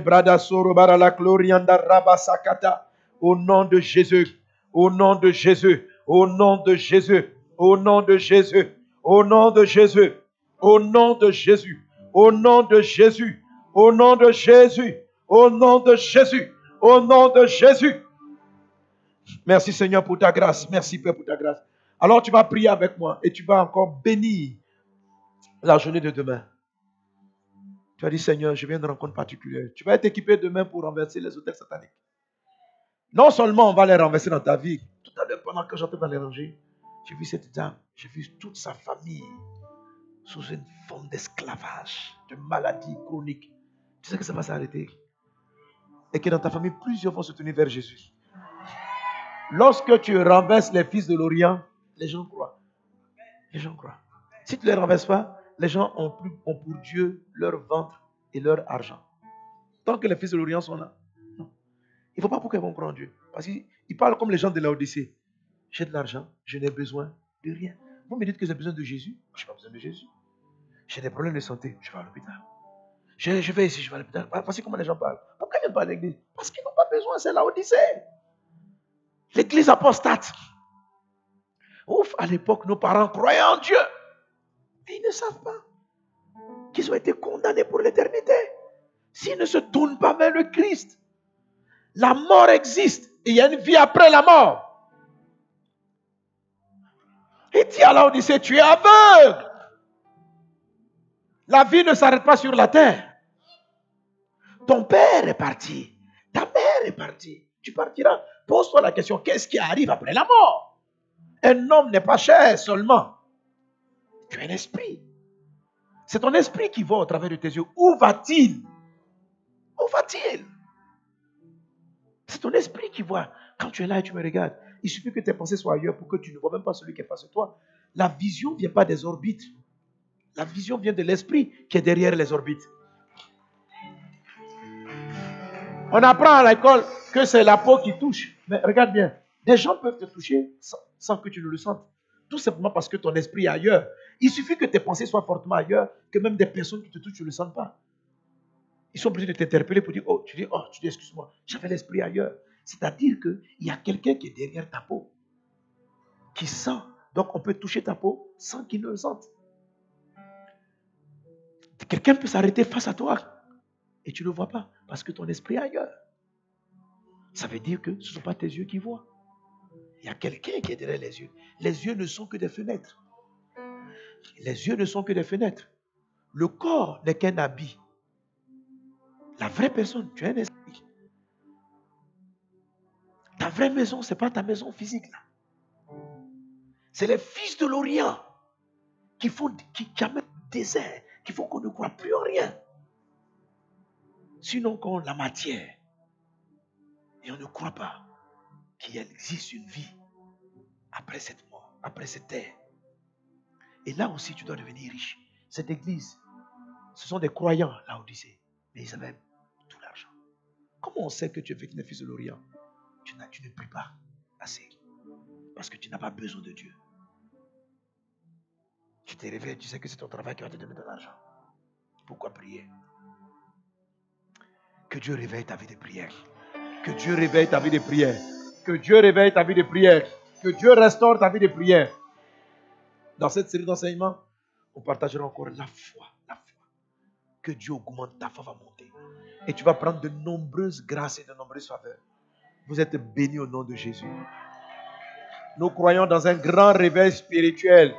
brada soro bara la glorianda raba sakata. Au nom de Jésus. Au nom de Jésus. Au nom de Jésus. Au nom de Jésus. Au nom de Jésus. Au nom de Jésus. Au nom de Jésus. Au nom de Jésus. Au nom de Jésus. Au nom de Jésus. Merci Seigneur pour ta grâce. Merci Père pour ta grâce. Alors tu vas prier avec moi et tu vas encore bénir la journée de demain. Tu as dit Seigneur, je viens de rencontre particulière. Tu vas être équipé demain pour renverser les hôtels sataniques. Non seulement on va les renverser dans ta vie. Tout à l'heure, pendant que j'entends dans les rangées, j'ai vu cette dame, j'ai vu toute sa famille sous une forme d'esclavage, de maladie chronique. Tu sais que ça va s'arrêter. Et que dans ta famille, plusieurs vont se tenir vers Jésus. Lorsque tu renverses les fils de l'Orient, les gens croient. Les gens croient. Si tu ne les renverses pas, les gens ont, pour Dieu leur ventre et leur argent. Tant que les fils de l'Orient sont là. Il ne faut pas pour qu'ils vont en Dieu. Parce qu'ils parlent comme les gens de l'Odyssée. J'ai de l'argent, je n'ai besoin de rien. Vous me dites que j'ai besoin de Jésus Je n'ai pas besoin de Jésus. J'ai des problèmes de santé, je vais à l'hôpital. Je, vais ici, je vais à l'hôpital. Voici comment les gens parlent. Pourquoi ils viennent pas à l'église? Parce qu'ils n'ont pas besoin, c'est l'Odyssée. L'église apostate. Ouf, à l'époque, nos parents croyaient en Dieu. Mais ils ne savent pas qu'ils ont été condamnés pour l'éternité. S'ils ne se tournent pas vers le Christ, la mort existe et il y a une vie après la mort. Et dit à Odyssée, tu es aveugle. La vie ne s'arrête pas sur la terre. Ton père est parti. Ta mère est partie. Tu partiras. Pose-toi la question, qu'est-ce qui arrive après la mort? Un homme n'est pas cher seulement. Tu es un esprit. C'est ton esprit qui va au travers de tes yeux. Où va-t-il? Où va-t-il? C'est ton esprit qui voit. Quand tu es là et tu me regardes, il suffit que tes pensées soient ailleurs pour que tu ne vois même pas celui qui est face à toi. La vision ne vient pas des orbites. La vision vient de l'esprit qui est derrière les orbites. On apprend à l'école que c'est la peau qui touche. Mais regarde bien, des gens peuvent te toucher sans, que tu ne le sentes. Tout simplement parce que ton esprit est ailleurs. Il suffit que tes pensées soient fortement ailleurs, que même des personnes qui te touchent, ne le sens pas. Ils sont obligés de t'interpeller pour dire, oh, tu dis, oh, tu dis, excuse-moi, j'avais l'esprit ailleurs. C'est-à-dire qu'il y a quelqu'un qui est derrière ta peau, qui sent. Donc on peut toucher ta peau sans qu'il ne le sente. Quelqu'un peut s'arrêter face à toi et tu ne le vois pas parce que ton esprit est ailleurs. Ça veut dire que ce ne sont pas tes yeux qui voient. Il y a quelqu'un qui est derrière les yeux. Les yeux ne sont que des fenêtres. Les yeux ne sont que des fenêtres. Le corps n'est qu'un habit. La vraie personne, tu es un esprit. Ta vraie maison, ce n'est pas ta maison physique. C'est les fils de l'Orient qui, font, qui, qui amènent désert, qui font qu'on ne croit plus en rien. Sinon qu'on la matière. Et on ne croit pas qu'il existe une vie après cette mort, après cette terre. Et là aussi, tu dois devenir riche. Cette église, ce sont des croyants, là disait, mais ils avaient tout l'argent. Comment on sait que tu es victime fils de l'Orient? Tu, ne pries pas assez. Parce que tu n'as pas besoin de Dieu. Tu te réveilles, tu sais que c'est ton travail qui va te donner de l'argent. Pourquoi prier? Que Dieu réveille ta vie de prière. Que Dieu réveille ta vie de prière. Que Dieu réveille ta vie de prière. Que Dieu restaure ta vie de prière. Dans cette série d'enseignements, on partagera encore la foi. Que Dieu augmente, ta foi va monter. Et tu vas prendre de nombreuses grâces et de nombreuses faveurs. Vous êtes bénis au nom de Jésus. Nous croyons dans un grand réveil spirituel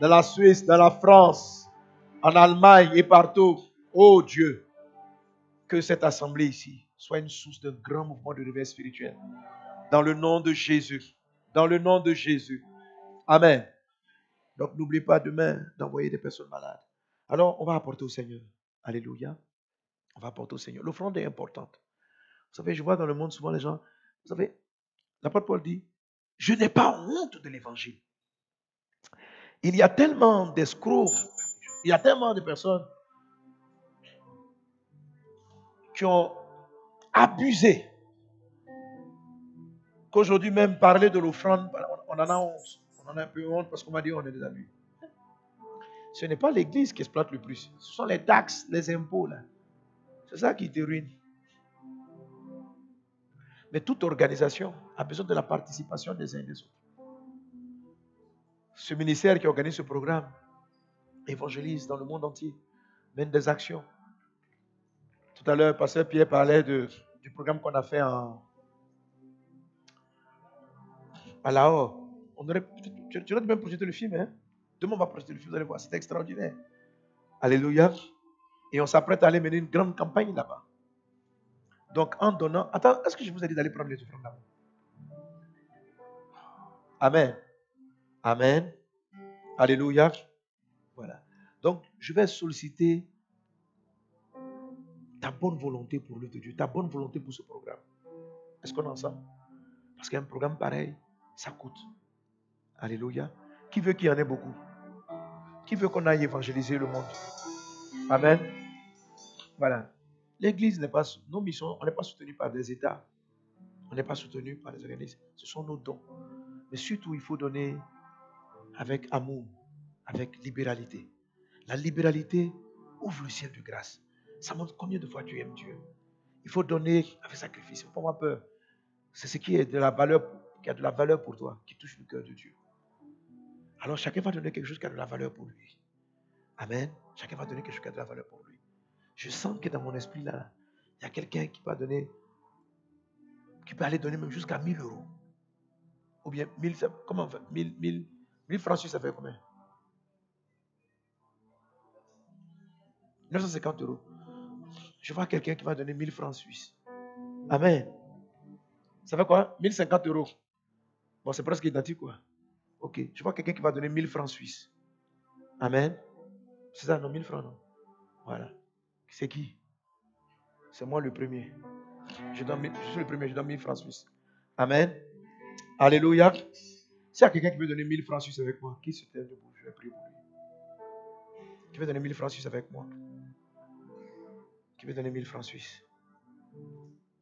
dans la Suisse, dans la France, en Allemagne et partout. Oh Dieu, que cette assemblée ici soit une source d'un grand mouvement de réveil spirituel. Dans le nom de Jésus. Dans le nom de Jésus. Amen. Donc n'oublie pas demain d'envoyer des personnes malades. Alors on va apporter au Seigneur. Alléluia. On va apporter au Seigneur. L'offrande est importante. Vous savez, je vois dans le monde souvent les gens, vous savez, l'apôtre Paul dit, je n'ai pas honte de l'évangile. Il y a tellement d'escrocs, il y a tellement de personnes qui ont abusé qu'aujourd'hui même parler de l'offrande, on en a honte. On en a un peu honte parce qu'on m'a dit on est des amis. Ce n'est pas l'église qui exploite le plus. Ce sont les taxes, les impôts. là. C'est ça qui te ruine. Mais toute organisation a besoin de la participation des uns et des autres. Ce ministère qui organise ce programme évangélise dans le monde entier, mène des actions. Tout à l'heure, Pasteur Pierre parlait du programme qu'on a fait en, à Lahore. On aurait, tu, tu aurais même projeter le film. Hein? Demain, on va projeter le film, vous allez voir, c'est extraordinaire. Alléluia. Et on s'apprête à aller mener une grande campagne là-bas. Donc, en donnant. Attends, est-ce que je vous ai dit d'aller prendre les offrandes là-bas? Amen. Amen. Alléluia. Voilà. Donc, je vais solliciter ta bonne volonté pour l'œuvre de Dieu, ta bonne volonté pour ce programme. Est-ce qu'on est ensemble Parce qu'un programme pareil, ça coûte. Alléluia. Qui veut qu'il y en ait beaucoup? Qui veut qu'on aille évangéliser le monde? Amen. Voilà. L'Église n'est pas, nos missions, on n'est pas soutenu par des États. On n'est pas soutenu par des organismes. Ce sont nos dons. Mais surtout, il faut donner avec amour, avec libéralité. La libéralité ouvre le ciel de grâce. Ça montre combien de fois tu aimes Dieu. Il faut donner avec sacrifice. Il pas avoir peur. C'est ce qui de la valeur, qui a de la valeur pour toi, qui touche le cœur de Dieu. Alors chacun va donner quelque chose qui a de la valeur pour lui. Amen. Chacun va donner quelque chose qui a de la valeur pour lui. Je sens que dans mon esprit là, il y a quelqu'un qui va donner, qui peut aller donner même jusqu'à 1000 euros. Ou bien 1000, comment on fait? 1000, 1000, 1000 francs suisses, ça fait combien? 950 euros. Je vois quelqu'un qui va donner 1000 francs suisses. Amen. Ça fait quoi? 1050 euros. Bon, c'est presque identique, quoi. Ok. Je vois quelqu'un qui va donner 1000 francs suisses. Amen. C'est ça, non 1000 francs, non Voilà. C'est qui? C'est moi le premier. Je, donne, je suis le premier, je donne 1000 francs suisses. Amen. Alléluia. S'il y a quelqu'un qui veut donner 1000 francs suisses avec moi, qui se tient debout Je vais prier pour lui. Qui veut donner 1000 francs suisses avec moi? Qui veut donner 1000 francs suisses?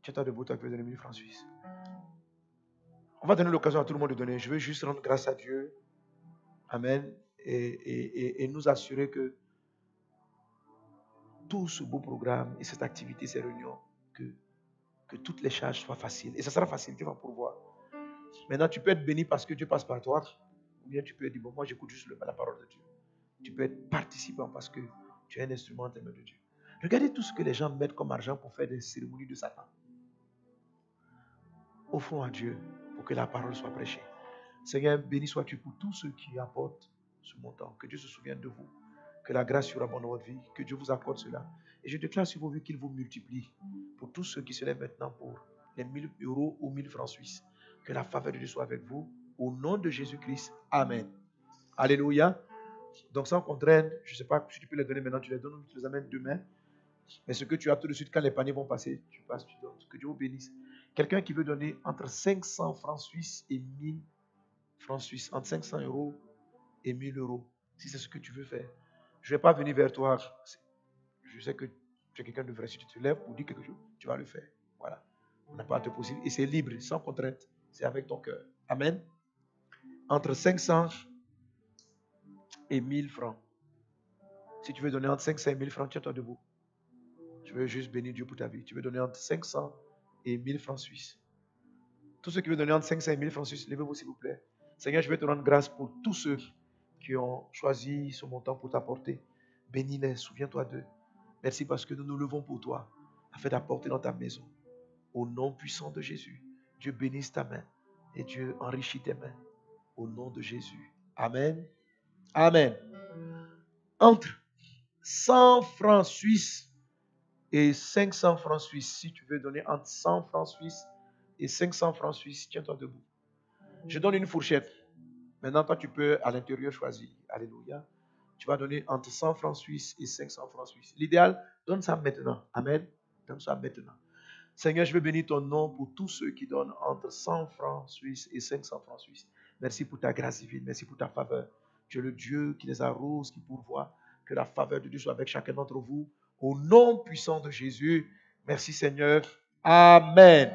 Es debout, toi qui veux donner 1000 francs suisses. On va donner l'occasion à tout le monde de donner. Je veux juste rendre grâce à Dieu. Amen. Et, et, et, nous assurer que tout ce beau programme et cette activité, ces réunions, que, que toutes les charges soient faciles. Et ça sera facile, Dieu va pourvoir. Maintenant, tu peux être béni parce que Dieu passe par toi, ou bien tu peux dire, bon, moi j'écoute juste la parole de Dieu. Tu peux être participant parce que tu es un instrument de Dieu. Regardez tout ce que les gens mettent comme argent pour faire des cérémonies de Satan. Offrons à Dieu pour que la parole soit prêchée. Seigneur, béni sois-tu pour tous ceux qui apportent ce montant. Que Dieu se souvienne de vous. Que la grâce surabonde dans votre vie. Que Dieu vous accorde cela. Et je déclare sur vos vies qu'il vous multiplie. Pour tous ceux qui se lèvent maintenant pour les 1000 euros ou 1000 francs suisses. Que la faveur de Dieu soit avec vous. Au nom de Jésus-Christ. Amen. Alléluia. Donc sans contraindre, je ne sais pas si tu peux les donner maintenant, tu les donnes, tu les amènes demain. Mais ce que tu as tout de suite, quand les paniers vont passer, tu passes, tu donnes. Que Dieu vous bénisse. Quelqu'un qui veut donner entre 500 francs suisses et 1000 francs suisses, entre 500 euros et 1000 euros, si c'est ce que tu veux faire. Je ne vais pas venir vers toi. Je sais que tu es quelqu'un de vrai. Si tu te lèves pour dire quelque chose, tu vas le faire. Voilà. On n'a pas de possible. Et c'est libre, sans contrainte. C'est avec ton cœur. Amen. Entre 500 et 1000 francs. Si tu veux donner entre 500 et 1000 francs, tiens-toi debout. Je veux juste bénir Dieu pour ta vie. Tu veux donner entre 500 et 1000 francs suisses. Tous ceux qui veulent donner entre 500 et 1000 francs suisses, levez-vous s'il vous plaît. Seigneur, je vais te rendre grâce pour tous ceux qui ont choisi ce montant pour t'apporter. Bénis-les, souviens-toi d'eux. Merci parce que nous nous levons pour toi, afin d'apporter dans ta maison. Au nom puissant de Jésus, Dieu bénisse ta main et Dieu enrichit tes mains. Au nom de Jésus. Amen. Amen. Entre 100 francs suisses et 500 francs suisses. Si tu veux donner entre 100 francs suisses et 500 francs suisses, tiens-toi debout. Je donne une fourchette. Maintenant, toi, tu peux à l'intérieur choisir. Alléluia. Tu vas donner entre 100 francs suisses et 500 francs suisses. L'idéal, donne ça maintenant. Amen. Donne ça maintenant. Seigneur, je veux bénir ton nom pour tous ceux qui donnent entre 100 francs suisses et 500 francs suisses. Merci pour ta grâce divine. Merci pour ta faveur. Tu es le Dieu qui les arrose, qui pourvoit. Que la faveur de Dieu soit avec chacun d'entre vous. Au nom puissant de Jésus. Merci Seigneur. Amen.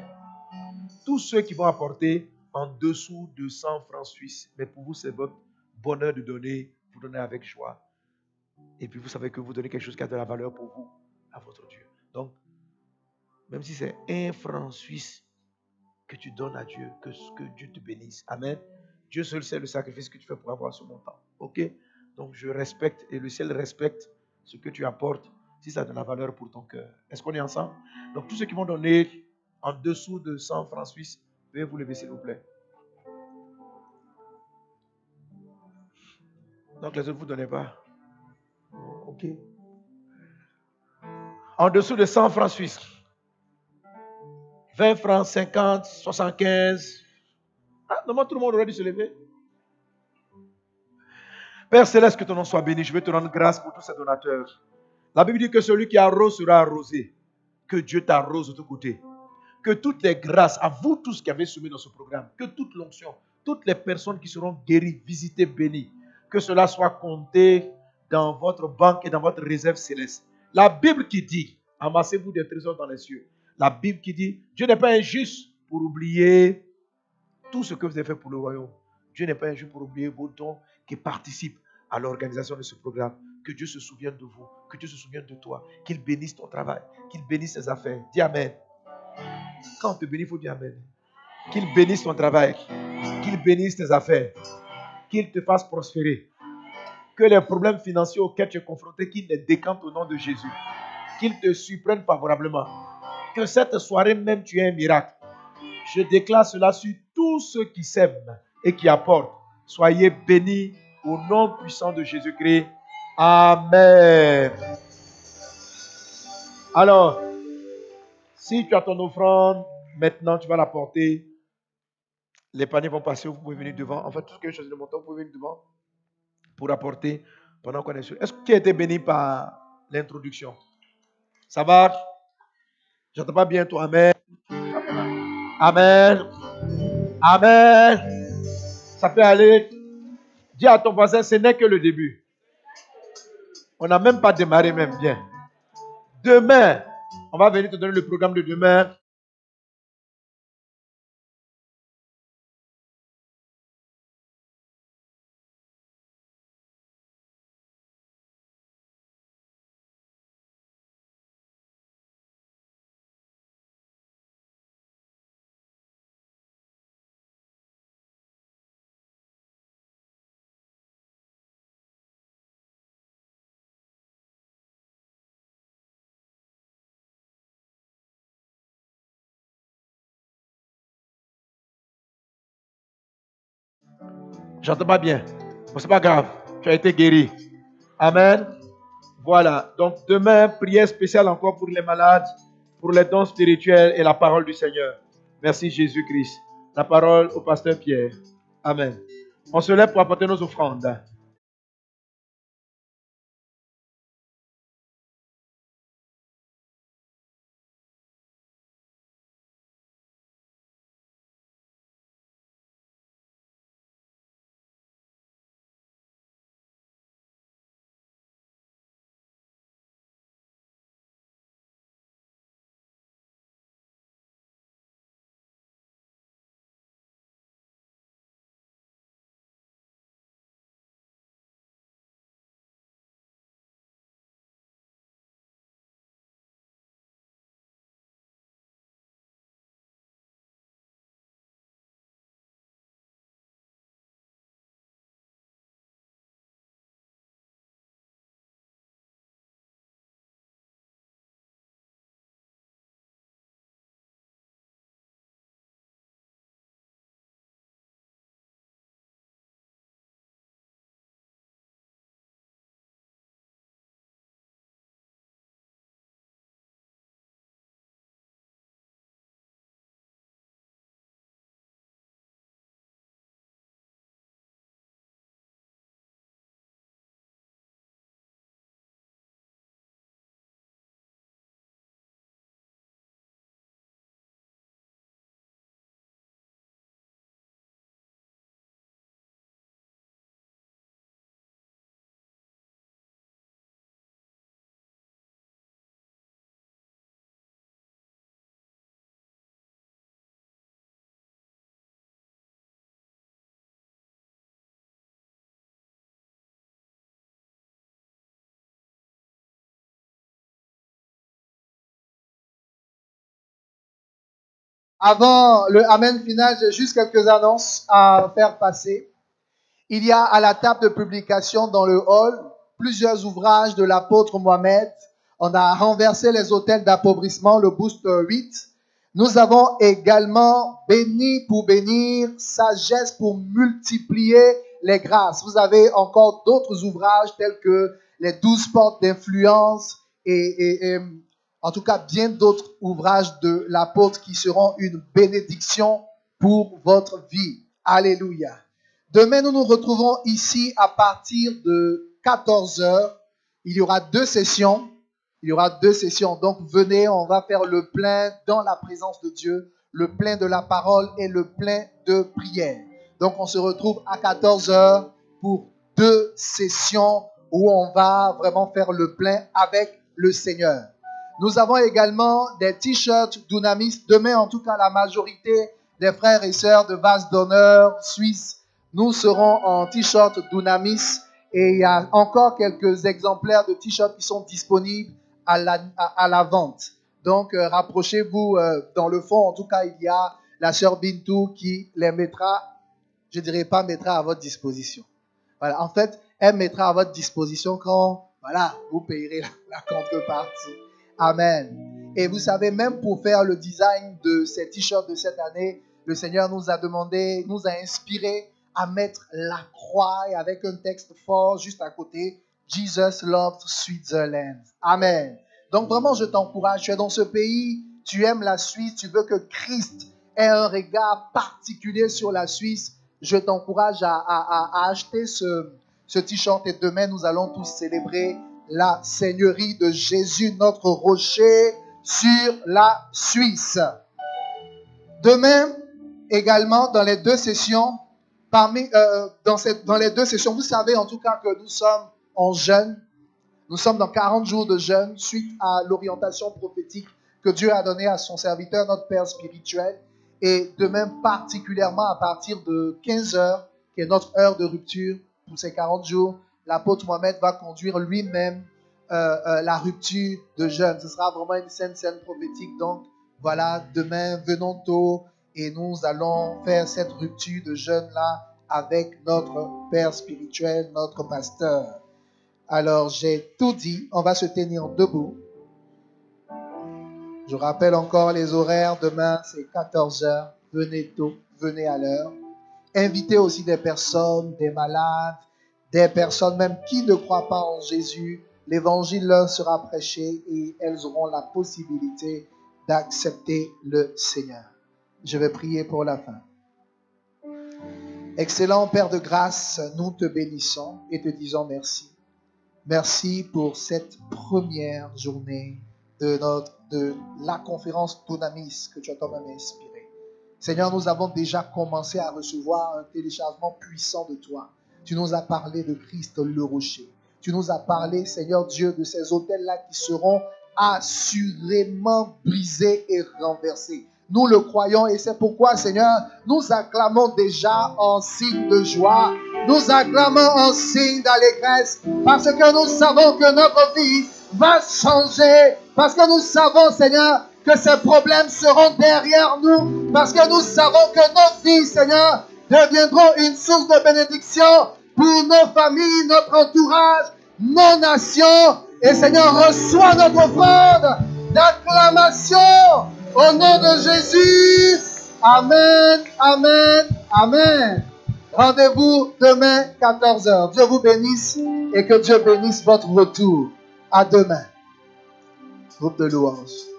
tous ceux qui vont apporter en dessous de 100 francs suisses. Mais pour vous, c'est votre bonheur de donner. Vous donnez avec joie. Et puis vous savez que vous donnez quelque chose qui a de la valeur pour vous, à votre Dieu. Donc, même si c'est un franc suisse que tu donnes à Dieu, que, que Dieu te bénisse. Amen. Dieu seul sait le sacrifice que tu fais pour avoir ce montant. OK? Donc je respecte et le ciel respecte ce que tu apportes si ça a de la valeur pour ton cœur. Est-ce qu'on est ensemble? Donc tous ceux qui vont donner en dessous de 100 francs suisses, veuillez vous lever s'il vous plaît. Donc les autres, vous ne donnez pas. Ok. En dessous de 100 francs suisses. 20 francs, 50, 75. Ah, normalement, tout le monde aurait dû se lever. Père Céleste, que ton nom soit béni. Je veux te rendre grâce pour tous ces donateurs. La Bible dit que celui qui arrose sera arrosé. Que Dieu t'arrose de tous côtés. Que toutes les grâces, à vous tous qui avez soumis dans ce programme, que toute l'onction, toutes les personnes qui seront guéries, visitées, bénies, que cela soit compté dans votre banque et dans votre réserve céleste. La Bible qui dit, amassez-vous des trésors dans les cieux. La Bible qui dit, Dieu n'est pas injuste pour oublier tout ce que vous avez fait pour le royaume. Dieu n'est pas injuste pour oublier vos dons qui participent à l'organisation de ce programme. Que Dieu se souvienne de vous, que Dieu se souvienne de toi, qu'il bénisse ton travail, qu'il bénisse tes affaires. Dis Amen. Quand on te bénit, il faut dire Amen. Qu'il bénisse ton travail, qu'il bénisse tes affaires, qu'il te fasse prospérer. Que les problèmes financiers auxquels tu es confronté, qu'ils les décantent au nom de Jésus. Qu'ils te surprennent favorablement. Que cette soirée même, tu aies un miracle. Je déclare cela sur tous ceux qui s'aiment et qui apportent. Soyez bénis au nom puissant de Jésus-Christ. Amen. Alors, si tu as ton offrande, maintenant tu vas la porter. Les paniers vont passer, vous pouvez venir devant. En fait, tout ce que je de montant, vous pouvez venir devant pour apporter pendant qu'on est sûr. Est-ce que tu as été béni par l'introduction? Ça va J'entends pas bien toi. Amen. Amen. Amen. Ça peut aller. Dis à ton voisin, ce n'est que le début. On n'a même pas démarré même bien. Demain, on va venir te donner le programme de demain. J'entends pas bien. Bon, c'est pas grave. Tu as été guéri. Amen. Voilà. Donc demain, prière spéciale encore pour les malades, pour les dons spirituels et la parole du Seigneur. Merci Jésus-Christ. La parole au pasteur Pierre. Amen. On se lève pour apporter nos offrandes. Avant le Amen final, j'ai juste quelques annonces à faire passer. Il y a à la table de publication dans le hall plusieurs ouvrages de l'apôtre Mohamed. On a renversé les hôtels d'appauvrissement, le Boost 8. Nous avons également béni pour bénir, sagesse pour multiplier les grâces. Vous avez encore d'autres ouvrages tels que les douze portes d'influence et, et- et, en tout cas bien d'autres ouvrages de l'apôtre qui seront une bénédiction pour votre vie. Alléluia. Demain, nous nous retrouvons ici à partir de 14 heures. Il y aura deux sessions. Il y aura deux sessions. Donc, venez, on va faire le plein dans la présence de Dieu, le plein de la parole et le plein de prière. Donc, on se retrouve à 14 heures pour deux sessions où on va vraiment faire le plein avec le Seigneur. Nous avons également des t-shirts Dunamis. Demain, en tout cas, la majorité des frères et sœurs de Vase d'honneur suisse, nous serons en t-shirt Dunamis. Et il y a encore quelques exemplaires de t-shirts qui sont disponibles à la, vente. Donc, euh, rapprochez-vous euh, dans le fond. En tout cas, il y a la sœur Bintou qui les mettra, je dirais pas mettra à votre disposition. Voilà. En fait, elle mettra à votre disposition quand, voilà, vous payerez la contrepartie. Amen. Et vous savez, même pour faire le design de ces t-shirts de cette année, le Seigneur nous a demandé, nous a inspiré à mettre la croix et avec un texte fort juste à côté, Jesus loved Switzerland. Amen. Donc vraiment, je t'encourage, tu es dans ce pays, tu aimes la Suisse, tu veux que Christ ait un regard particulier sur la Suisse, je t'encourage à, acheter ce t-shirt et demain, nous allons tous célébrer la Seigneurie de Jésus, notre rocher, sur la Suisse. Demain, également, dans les deux sessions, parmi, euh, dans, cette, dans les deux sessions, vous savez en tout cas que nous sommes en jeûne. Nous sommes dans 40 jours de jeûne suite à l'orientation prophétique que Dieu a donnée à son serviteur, notre Père spirituel. Et demain, particulièrement à partir de 15 heures, qui est notre heure de rupture pour ces 40 jours, l'apôtre Mohamed va conduire lui-même euh, euh, la rupture de jeûne. Ce sera vraiment une scène, scène prophétique. Donc, voilà, demain, venons tôt et nous allons faire cette rupture de jeûne-là avec notre Père spirituel, notre pasteur. Alors, j'ai tout dit. On va se tenir debout. Je rappelle encore les horaires. Demain, c'est 14 heures. Venez tôt, venez à l'heure. Invitez aussi des personnes, des malades, des personnes même qui ne croient pas en Jésus. L'évangile leur sera prêché et elles auront la possibilité d'accepter le Seigneur. Je vais prier pour la fin. Excellent Père de grâce, nous te bénissons et te disons merci. Merci pour cette première journée de, notre, de la conférence Dunamis que tu as toi-même inspirée. Seigneur, nous avons déjà commencé à recevoir un téléchargement puissant de toi. Tu nous as parlé de Christ le rocher. Tu nous as parlé, Seigneur Dieu, de ces hôtels-là qui seront assurément brisés et renversés. Nous le croyons et c'est pourquoi, Seigneur, nous acclamons déjà en signe de joie. Nous acclamons en signe d'allégresse parce que nous savons que notre vie va changer. Parce que nous savons, Seigneur, que ces problèmes seront derrière nous. Parce que nous savons que nos vies, Seigneur, deviendront une source de bénédiction pour nos familles, notre entourage, nos nations. Et Seigneur, reçois notre offrande d'acclamation au nom de Jésus. Amen, amen, amen. Rendez-vous demain 14h. Dieu vous bénisse et que Dieu bénisse votre retour. À demain. Groupe de louanges.